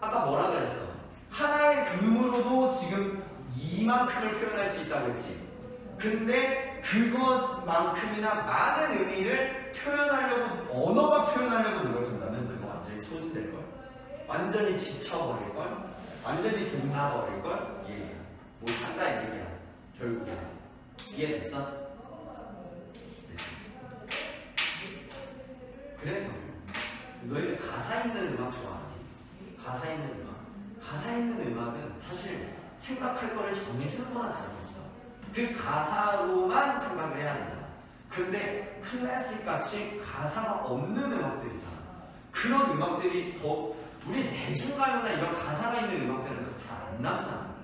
Speaker 1: 아까 뭐라 그랬어? 하나의 음으로도 지금 이만큼을 표현할 수 있다고 했지. 근데 그것만큼이나 많은 의미를 표현하려고 언어가 표현하려고 노력한다면 그거 완전히 소진될 걸. 완전히 지쳐버릴 걸. 완전히 동나버릴 걸. 예. 뭐 한다 이 얘기야. 결국에 이해됐어? 그래서 너희들 가사 있는 음악 좋아하니? 가사 있는 음악? 가사 있는 음악은 사실 생각할 거를 정해주는 거나 다름없어. 그 가사로만 생각을 해야 되잖아. 근데 클래식 같이 가사가 없는 음악들 있잖아. 그런 음악들이 더 우리 대중가요나 이런 가사가 있는 음악들은 잘 안 남잖아.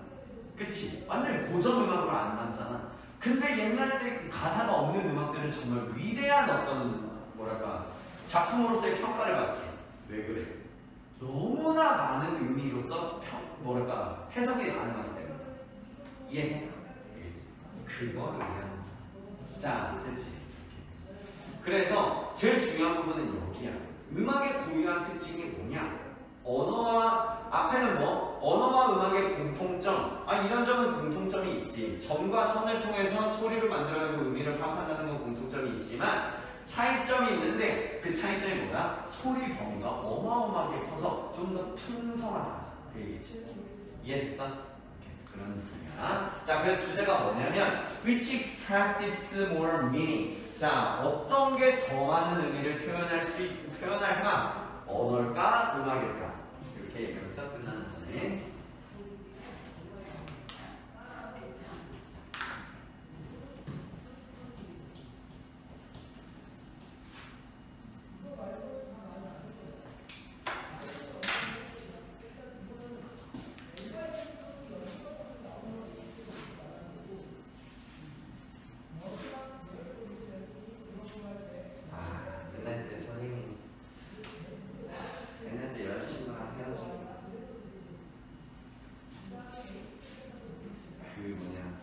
Speaker 1: 그치? 완전 고전 음악으로 안 남잖아. 근데 옛날 때 가사가 없는 음악들은 정말 위대한 어떤 뭐랄까 작품으로서의 평가를 받지. 왜 그래? 너무나 많은 의미로서 평, 뭐랄까 해석이 가능하기 때문에 이해해? 알겠지? 그거를 위한 자, 됐지? 그래서 제일 중요한 부분은 여기야. 음악의 고유한 특징이 뭐냐? 언어와 앞에는 뭐 언어와 음악의 공통점 아 이런 점은 공통점이 있지 점과 선을 통해서 소리를 만들어내고 의미를 파악한다는 건 공통점이 있지만 차이점이 있는데 그 차이점이 뭐야? 소리 범위가 어마어마하게 커서 좀 더 풍성하다 그 얘기지 이해됐어? 그런 분이야 자 그래서 주제가 뭐냐면 which expresses more meaning 자 어떤 게 더 많은 의미를 표현할 수 있, 표현할까? 언어일까 음악일까 이렇게 얘기하면서 끝나는 거네. 아, 옛날 때 선생님 옛날 때 여자친구랑 헤어지고 그 뭐냐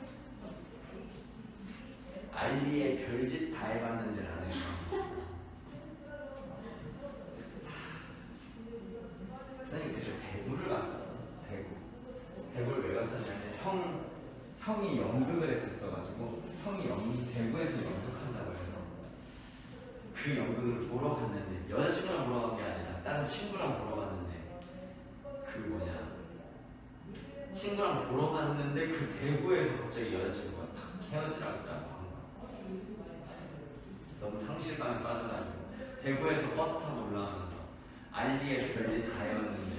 Speaker 1: 알리의 별짓 다 해봤는데라는 음악이 있어 선생님 그때 대구를 갔었어 대구 대구를 왜 갔었냐면 형 형이 연극을 했었어가지고 형이 연 대구에서 연극한다고 해서 그 연극을 보러 갔는데 여자친구랑 보러 간 게 아니라 다른 친구랑 보러 갔는데 그 뭐냐 친구랑 보러 갔는데 그 대구에서 갑자기 여자친구가 탁 헤어지라고 짜고 너무 상실감에 빠져가지고 대구에서 버스 타고 올라가면서 알리의 별짓 다 해봤는데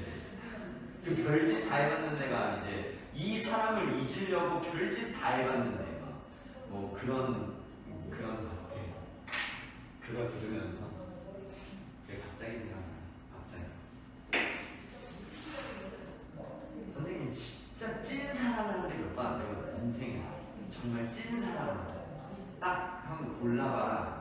Speaker 1: 그 별짓 다 해봤는 데가 이제 이 사람을 잊으려고 별짓 다 해봤는데 막뭐 그런 그런. 그거 들으면서 그게 갑자기 생각나 갑자기. 선생님 진짜 찐 사랑하는 몇번 안 되고 인생에서. 정말 찐 사랑하는 딱 한번 골라봐라.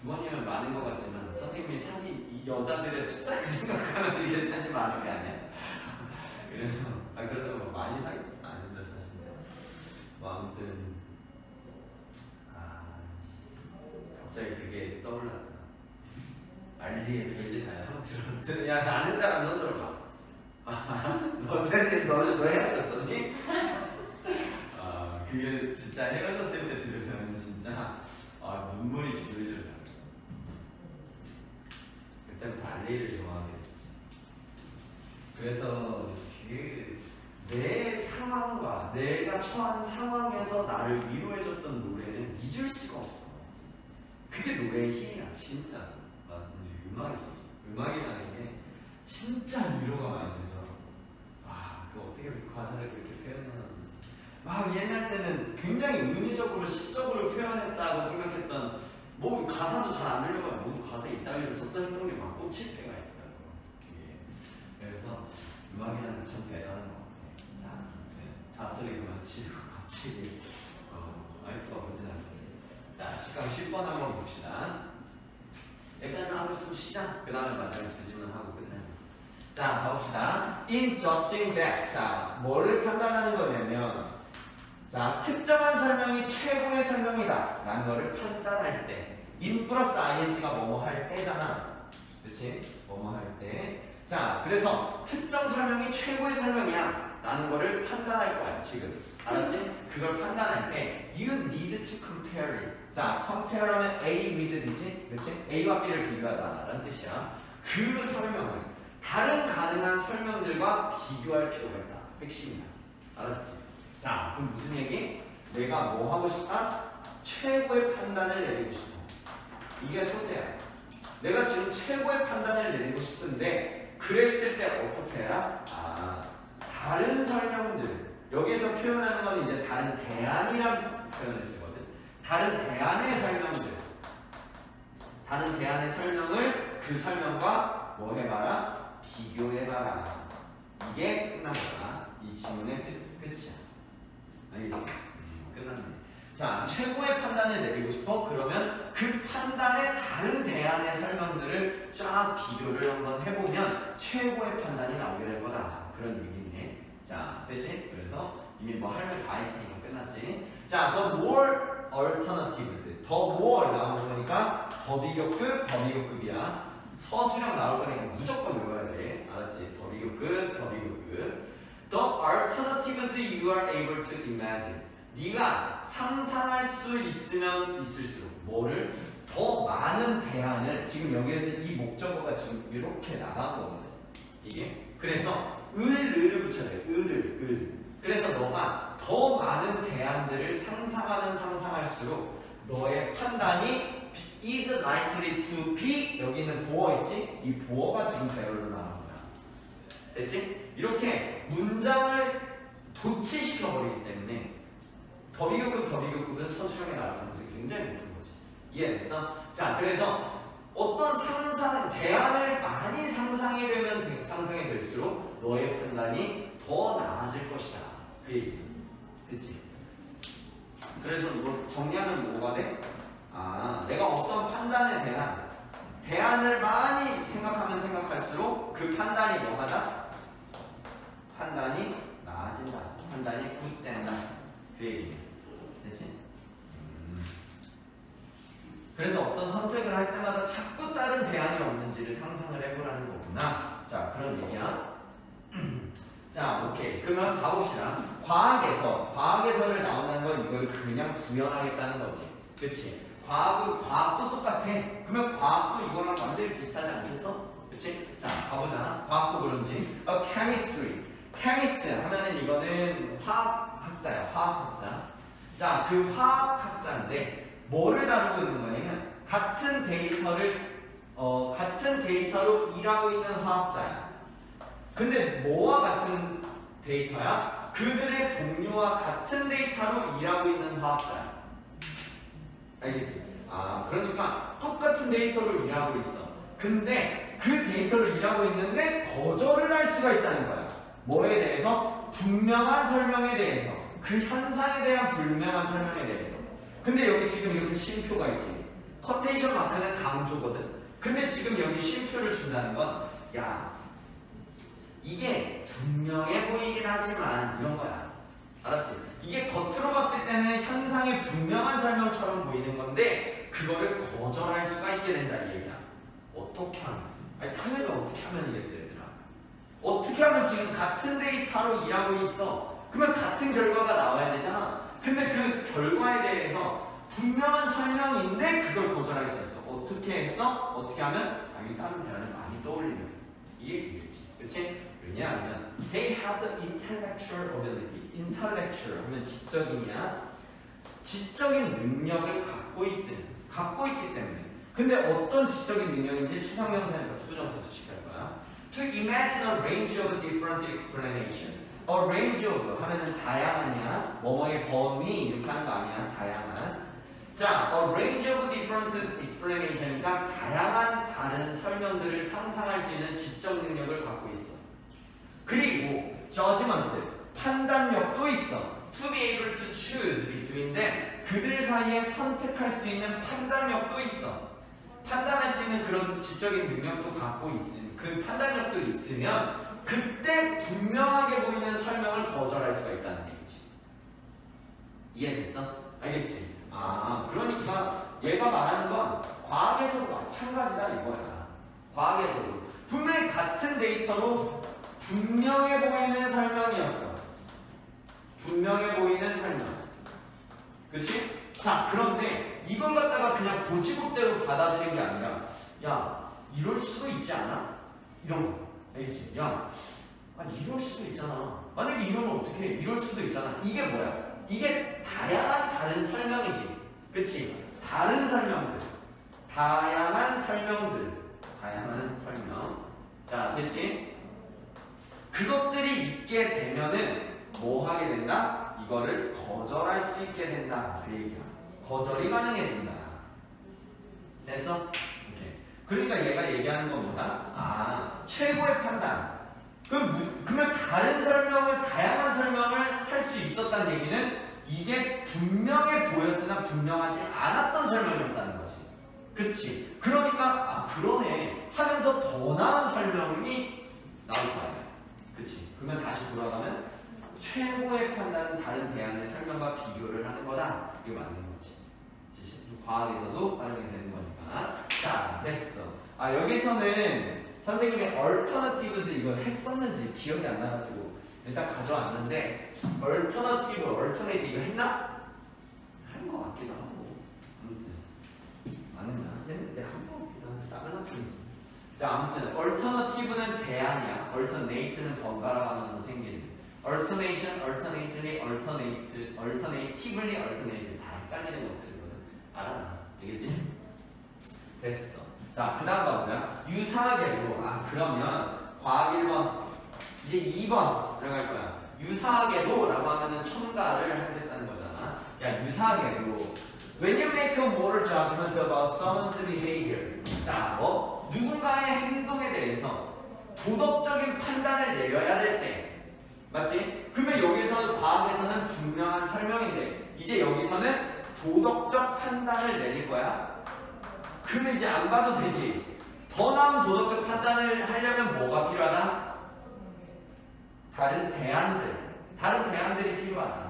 Speaker 1: 두 번이면 많은 것 같지만 선생님이 사기 여자들의 숫자를 생각하면 이게 사실 많은 게 아니야. 그래서 아 그러다 보 많이 사기 뭐 아무튼 아 갑자기 그게 떠올랐다. 알리의 별짓 다 한번 들어. 야 아는 사람 손 들어봐. 너네 너는 너 헤어졌었니? 아 그게 진짜 헤어졌을 때 들으면 진짜 아 눈물이 줄줄 나. 그때부터 알리를 좋아하게 됐지. 그래서 그 내 상황과 내가 처한 상황에서 나를 위로해줬던 노래는 잊을 수가 없어. 그게 노래의 힘이야, 진짜. 아, 음악이 음악이라는 게 진짜 위로가 많이 되더라고. 와, 그 어떻게 그 가사를 그렇게 표현하는지. 막 옛날 때는 굉장히 은유적으로 시적으로 표현했다고 생각했던 뭐 가사도 잘 안 들려가 모두 가사에 이따위로 써서 했던 게막 꽂힐 때가 있어요. 예. 그래서 음악이라는 게 참 대단한 것 같아요. 자, 네. 잡소리 그만 치고 갑자기 어, 와이프가 보진 않겠지. 자, 시간 10번 한번 봅시다. 여기까지만 하고 좀 쉬자. 그 다음에 마지막에 드지만 하고 끝내요. 자, 가봅시다. In judging that. 자, 뭐를 판단하는 거냐면, 자, 특정한 설명이 최고의 설명이다. 라는 거를 판단할 때. in 플러스 ing가 뭐뭐 할 때잖아. 그치? 뭐뭐 할 때. 자, 그래서 특정 설명이 최고의 설명이야. 라는 거를 판단할 거야, 지금. 알았지? 그걸 판단할 때, you need to compare it. 자, compare하면 A with B지? 그렇지? A와 B를 비교하다. 라는 뜻이야. 그 설명을 다른 가능한 설명들과 비교할 필요가 있다. 핵심이야. 알았지? 자, 그럼 무슨 얘기? 내가 뭐 하고 싶다? 최고의 판단을 내리고 싶어. 이게 소재야. 내가 지금 최고의 판단을 내리고 싶은데 그랬을 때 어떻게 해야? 아, 다른 설명들 여기서 표현하는 건 이제 다른 대안이란 표현을 쓰거든. 다른 대안의 설명들, 다른 대안의 설명을 그 설명과 뭐 해봐라? 비교해봐라. 이게 끝난 거다. 이 지문의 끝, 끝이야. 알겠어? 음, 끝났네. 자, 최고의 판단을 내리고 싶어? 그러면 그 판단의 다른 대안의 설명들을 쫙 비교를 한번 해보면 최고의 판단이 나오게 될 거다. 그런 얘기네. 자, 됐지? 그래서 이미 뭐할말다 했으니까 끝났지. 자, the more alternatives. 더 more 나오는 거니까 더 비교급, 더 비교급이야. 서술형 나올 거니까 무조건 외워야 돼. 알았지? 더 비교급, 더 비교급. The alternatives you are able to imagine. 네가 상상할 수 있으면 있을수록 뭐를 더 많은 대안을 지금 여기에서 이 목적어가 지금 이렇게 나간 거거든. 이게 그래서 을을 붙여야 돼. 을을 을. 그래서 너가 더 많은 대안들을 상상하면 상상할수록 너의 판단이 is likely to be 여기는 보어 있지? 이 보어가 지금 배열로 거야. 됐지? 이렇게 문장을 도치시켜 버리기 때문에 더비교급 더비교급은 서술형에 나올 가능성이 굉장히 높은 거지. 이해됐어? 자, 그래서 어떤 상상, 대안을 많이 상상이 되면 상상이 될수록 너의 판단이 더 나아질 것이다. 그 얘기. 그치? 그래서 뭐 정리하면 뭐가 돼? 아, 내가 어떤 판단에 대한 대안을 많이 생각하면 생각할수록 그 판단이 뭐하다? 판단이 나아진다. 판단이 굿된다. 그 얘기. 되지? 음. 그래서 어떤 선택을 할 때마다 자꾸 다른 대안이 없는지를 상상을 해보라는 거구나. 자, 그런 얘기야. 자, 오케이. 그러면 가봅시다. 과학에서, 과학에서를 나온다는 건 이걸 그냥 구현하겠다는 거지. 그치? 과학은, 과학도 똑같아. 그러면 과학도 이거랑 완전히 비슷하지 않겠어? 그치? 자, 가보자. 과학도 그런지. 어, chemistry. chemist 하면은 이거는 화학학자야, 화학학자. 자, 그 화학학자인데, 뭐를 다루고 있는 거냐면, 같은 데이터를, 어, 같은 데이터로 일하고 있는 화학자야. 근데 뭐와 같은 데이터야? 그들의 동료와 같은 데이터로 일하고 있는 화학자야. 알겠지? 아, 그러니까 똑같은 데이터로 일하고 있어. 근데 그 데이터를 일하고 있는데 거절을 할 수가 있다는 거야. 뭐에 대해서? 분명한 설명에 대해서. 그 현상에 대한 분명한 설명에 대해서. 근데 여기 지금 이렇게 쉼표가 있지. quotation mark는 강조거든. 근데 지금 여기 쉼표를 준다는 건, 야, 이게 분명해 보이긴 하지만 이런 거야. 알았지? 이게 겉으로 봤을 때는 현상의 분명한 설명처럼 보이는 건데 그거를 거절할 수가 있게 된다 이 얘기야. 어떻게 하면? 아니 당연히 어떻게 하면 이겠어요, 얘들아. 어떻게 하면 지금 같은 데이터로 일하고 있어? 그러면 같은 결과가 나와야 되잖아. 근데 그 결과에 대해서 분명한 설명인데 그걸 거절할 수 있어. 어떻게 했어? 어떻게 하면? 당연히 다른 대안을 많이 떠올리면 이 얘기겠지. 그렇지? 왜냐하면 they have the intellectual ability. intellectual 하면 지적이냐? 지적인 능력을 갖고 있음. 갖고 있기 때문에. 근데 어떤 지적인 능력인지 추상명사니까 투부정사 수식할 거야. To imagine a range of different explanation. A range of 하면은 다양하냐? 뭐뭐의 범위 이렇게 하는 거 아니야? 다양한. 자, a range of different explanation이니까 다양한 다른 설명들을 상상할 수 있는 지적 능력을 갖고 있어. 그리고 judgment 판단력도 있어. To be able to choose between them 그들 사이에 선택할 수 있는 판단력도 있어. 판단할 수 있는 그런 지적인 능력도 갖고 있으면 그 판단력도 있으면 그때 분명하게 보이는 설명을 거절할 수가 있다는 얘기지. 이해됐어? 알겠지? 아, 그러니까 얘가 말하는 건 과학에서도 마찬가지다 이거야. 과학에서도 분명히 같은 데이터로 분명해 보이는 설명이었어. 분명해 보이는 설명. 그치? 자, 그런데 이걸 갖다가 그냥 고지고대로 받아들인 게 아니라, 야, 이럴 수도 있지 않아? 이런 거. 알겠지? 야, 아, 이럴 수도 있잖아. 만약에 이러면 어떻게 해? 이럴 수도 있잖아. 이게 뭐야? 이게 다양한 다른 설명이지. 그치? 다른 설명들. 다양한 설명들. 다양한 설명. 자, 됐지? 그것들이 있게 되면은 뭐 하게 된다? 이거를 거절할 수 있게 된다. 그 얘기야. 거절이 가능해진다. 됐어? 오케이. 그러니까 얘가 얘기하는 건 뭐다? 아, 최고의 판단. 그럼, 무- 그러면 다른 설명을, 다양한 설명을 할 수 있었다는 얘기는 이게 분명해 보였으나 분명하지 않았던 설명이었다는 거지. 그치? 그러니까, 아, 그러네. 하면서 더 나은 설명이 나올 거 아니야. 그치? 그러면 다시 돌아가면 최고의 판단은 다른 대안의 설명과 비교를 하는 거다. 이게 맞는 거지. 과학에서도 활용이 되는 거니까. 자, 됐어. 아, 여기서는 선생님이 alternatives 이걸 했었는지 기억이 안 나가지고 일단 가져왔는데 alternative, alternative 했나? 한 거 같기도 하고 아무튼 안 했나? 했는데 한거 같기도 하고 다른 학교 자 아무튼 alternative는 대안이야 alternate는 번갈아 가면서 생기는 alternation, alternately, alternate, alternatively, alternate 다 헷갈리는 것들이거든 알아? 알겠지? 됐어 자, 그 다음 뭐야? 유사하게도, 아, 그러면 과학 1번, 이제 2번 들어갈 거야. 유사하게도 라고 하면은 첨가를 하겠다는 거잖아. 야, 유사하게도. When you make a moral judgment about someone's behavior. 자, 뭐? 누군가의 행동에 대해서 도덕적인 판단을 내려야 될 때. 맞지? 그러면 여기서 과학에서는 분명한 설명인데, 이제 여기서는 도덕적 판단을 내릴 거야. 그러면 이제 안 봐도 되지. 더 나은 도덕적 판단을 하려면 뭐가 필요하다? 다른 대안들, 다른 대안들이 필요하다.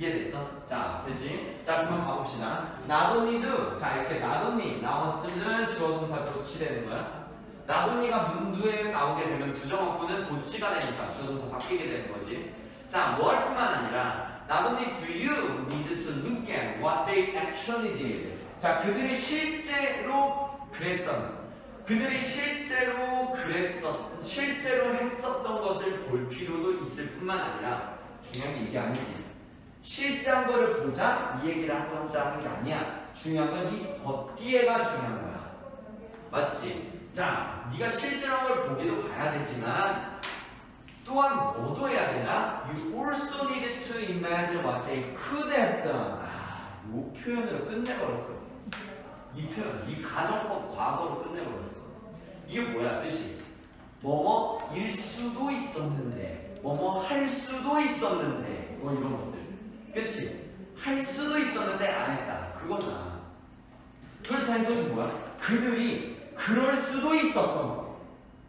Speaker 1: 이해됐어? 자, 됐지? 자, 그럼 가봅시다. 나도 니도, 자, 이렇게 나도 니 나왔으면 주어 동사 도치되는 거야. 나도 니가 문두에 나오게 되면 부정어구는 도치가 되니까 주어 동사 바뀌게 되는 거지. 자, 뭐 할 뿐만 아니라 나도 니 do you need to look at what they actually did? 자, 그들이 실제로 그랬던, 그들이 실제로 그랬었, 실제로 했었던 것을 볼 필요도 있을 뿐만 아니라 중요한 게 이게 아니지. 실제 한 거를 보자 이 얘기를 하고자 하는 게 아니야. 중요한 건 이 겉뒤에가 중요한 거야. 맞지? 자, 네가 실제로 한걸 보기도 봐야 되지만 또한 뭐도 해야 되나? You also need to imagine what they could have done. 아, 이 표현으로 끝내버렸어. 이 표현, 이 가정법 과거로 끝내버렸어. 이게 뭐야 뜻이? 뭐뭐 일 수도 있었는데 뭐뭐 할 수도 있었는데 뭐 이런 것들 그치? 할 수도 있었는데 안 했다 그거잖아 그렇지 않은 소리 뭐야? 그들이 그럴 수도 있었던 거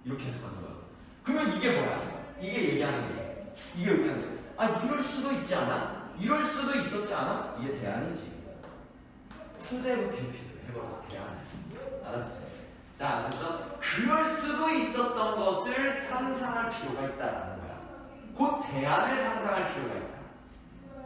Speaker 1: 이렇게 해석하는 거야 그러면 이게 뭐야? 이게 얘기하는 게 이게 얘기하는 게 아, 이럴 수도 있지 않아? 이럴 수도 있었지 않아? 이게 대안이지 후대로 기피도 해버려서 대안 알았지? 자, 그래서 그럴 수도 있었던 것을 상상할 필요가 있다라는 거야. 곧 대안을 상상할 필요가 있다.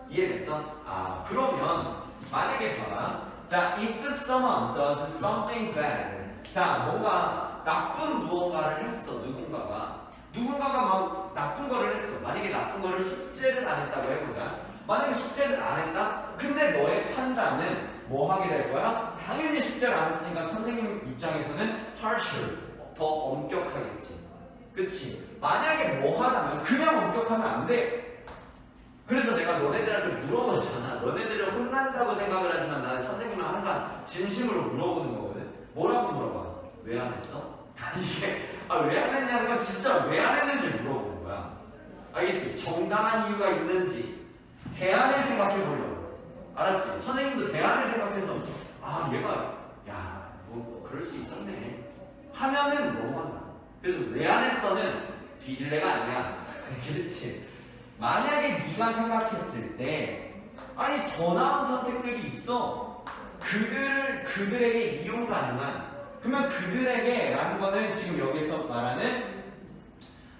Speaker 1: 이해됐어? 아, 그러면 만약에 봐봐. 자, if someone does something bad. 자, 뭔가 나쁜 무언가를 했어, 누군가가. 누군가가 막 나쁜 거를 했어. 만약에 나쁜 거를 숙제를 안 했다고 해보자. 만약에 숙제를 안 했다? 근데 너의 판단은 뭐 하게 될 거야? 당연히 숙제를 안 했으니까 선생님 입장에서는 harsher, 더 엄격하겠지. 그치? 만약에 뭐 하다면 그냥 엄격하면 안 돼. 그래서 내가 너네들한테 물어보잖아. 너네들을 혼난다고 생각을 하지만 나는 선생님은 항상 진심으로 물어보는 거거든. 뭐라고 물어봐? 왜 안 했어? 이게 아, 왜 안 했냐는 건 진짜 왜 안 했는지 물어보는 거야. 알겠지? 정당한 이유가 있는지 대안을 생각해 보려고. 알았지? 선생님도 대안을 생각해서 아 얘가 야 뭐 그럴 수 있었네 하면은 넘어간다. 그래서 왜 안 했어는 뒤질래가 아니야. 그렇지? 만약에 네가 생각했을 때 아니 더 나은 선택들이 있어. 그들을 그들에게 이용 가능한 그러면 그들에게라는 거는 지금 여기서 말하는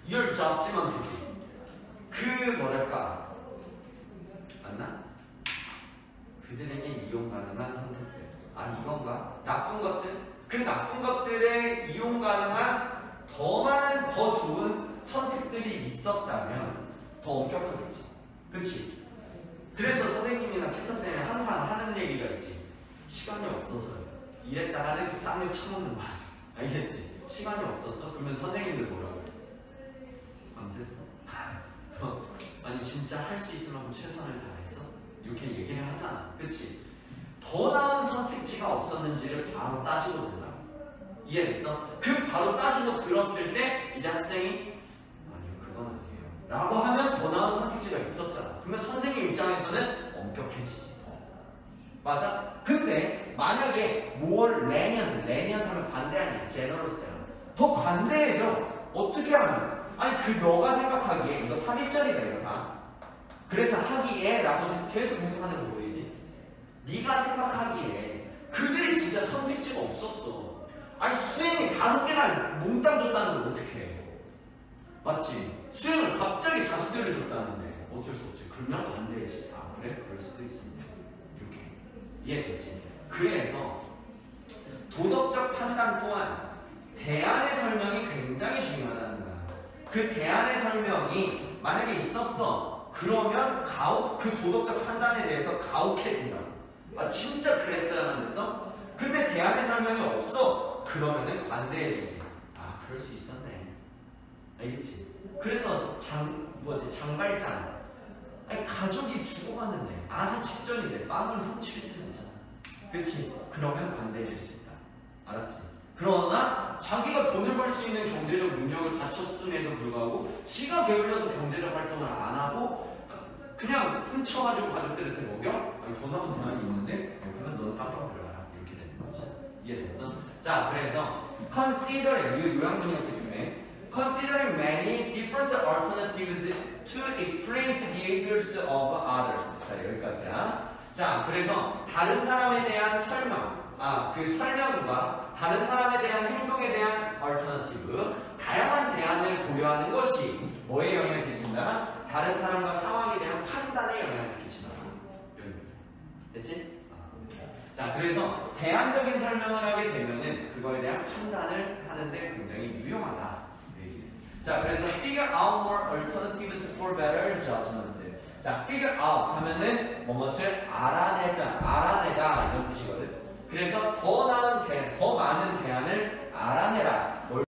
Speaker 1: your judgment지. 그 뭐랄까 맞나? 그들에게 이용 가능한 선택들. 아 이건가? 나쁜 것들? 그 나쁜 것들에 이용 가능한 더 많은 더 좋은 선택들이 있었다면 더 엄격하겠지. 그치? 그래서 선생님이나 피터쌤이 항상 하는 얘기가 있지. 시간이 없어서요. 이랬다가는 그 쌍욕 쳐먹는 말. 알겠지? 시간이 없었어? 그러면 선생님들 뭐라고? 밤샜어? 어, 아니 진짜 할수 만큼 최선을 다했어? 이렇게 얘기를 하잖아. 그치? 더 나은 선택지가 없었는지를 바로 따지고 들라. 이해됐어? 그 바로 따지고 들었을 때 이제 학생이 아니요 그건 아니에요. 라고 하면 더 나은 선택지가 있었잖아. 그러면 선생님 입장에서는 엄격해지지. 맞아? 근데 만약에 뭘 lenient, lenient 하면 관대하냐, generous야. 더 관대해져. 어떻게 하면? 아니 그 너가 생각하기에 이거 삽입절이다 이거 다. 그래서 하기에 라고 계속 계속 하는 거 보이지? 네가 생각하기에 그들이 진짜 선택지가 없었어. 아니 수행이 다섯 개나 몽땅 줬다는 걸 어떻게 해? 맞지? 수행을 갑자기 다섯 개를 줬다는데 어쩔 수 없지. 그러면 관대해지. 아 그래? 그럴 수도 있습니다. 이렇게 이해됐지? 그래서 도덕적 판단 또한 대안의 설명이 굉장히 중요하다는 거야. 그 대안의 설명이 만약에 있었어. 그러면 가혹 그 도덕적 판단에 대해서 가혹해진다. 아 진짜 그랬어야만 됐어? 근데 대안의 설명이 없어. 그러면은 관대해지지. 아 그럴 수 있었네. 알겠지? 그래서 장 뭐지 장발장. 아니 가족이 죽어가는데 아사 직전인데 빵을 훔칠 수는 있잖아. 그치? 그러면 관대해질 수 있다. 알았지? 그러나 자기가 돈을 벌 수 있는 경제적 능력을 갖췄음에도 불구하고 지가 게을러서 경제적 활동을 안 하고 그냥 훔쳐가지고 가족들한테 먹여? 아니 돈 하면 돈 있는데 아니, 그러면 너는 깜빡 들어가라 이렇게 되는 거지 이해됐어? 자 그래서 considering 이 요양문이었기 때문에 considering many different alternatives to explain behaviors of others 자 여기까지야 자 그래서 다른 사람에 대한 설명 아, 그 설명과 다른 사람에 대한 행동에 대한 alternative, 다양한 대안을 고려하는 것이 뭐에 영향을 끼친다? 다른 사람과 상황에 대한 판단에 영향을 끼친다. 됐지? 아, 오케이. 자, 그래서 대안적인 설명을 하게 되면은 그거에 대한 판단을 하는데 굉장히 유용하다. 네. 자, 그래서 figure out more alternatives for better judgment. 자, figure out 하면은 무엇을 알아내자, 알아내다 이런 뜻이거든. 그래서 더 나은 대안, 더 많은 대안을 알아내라. 뭘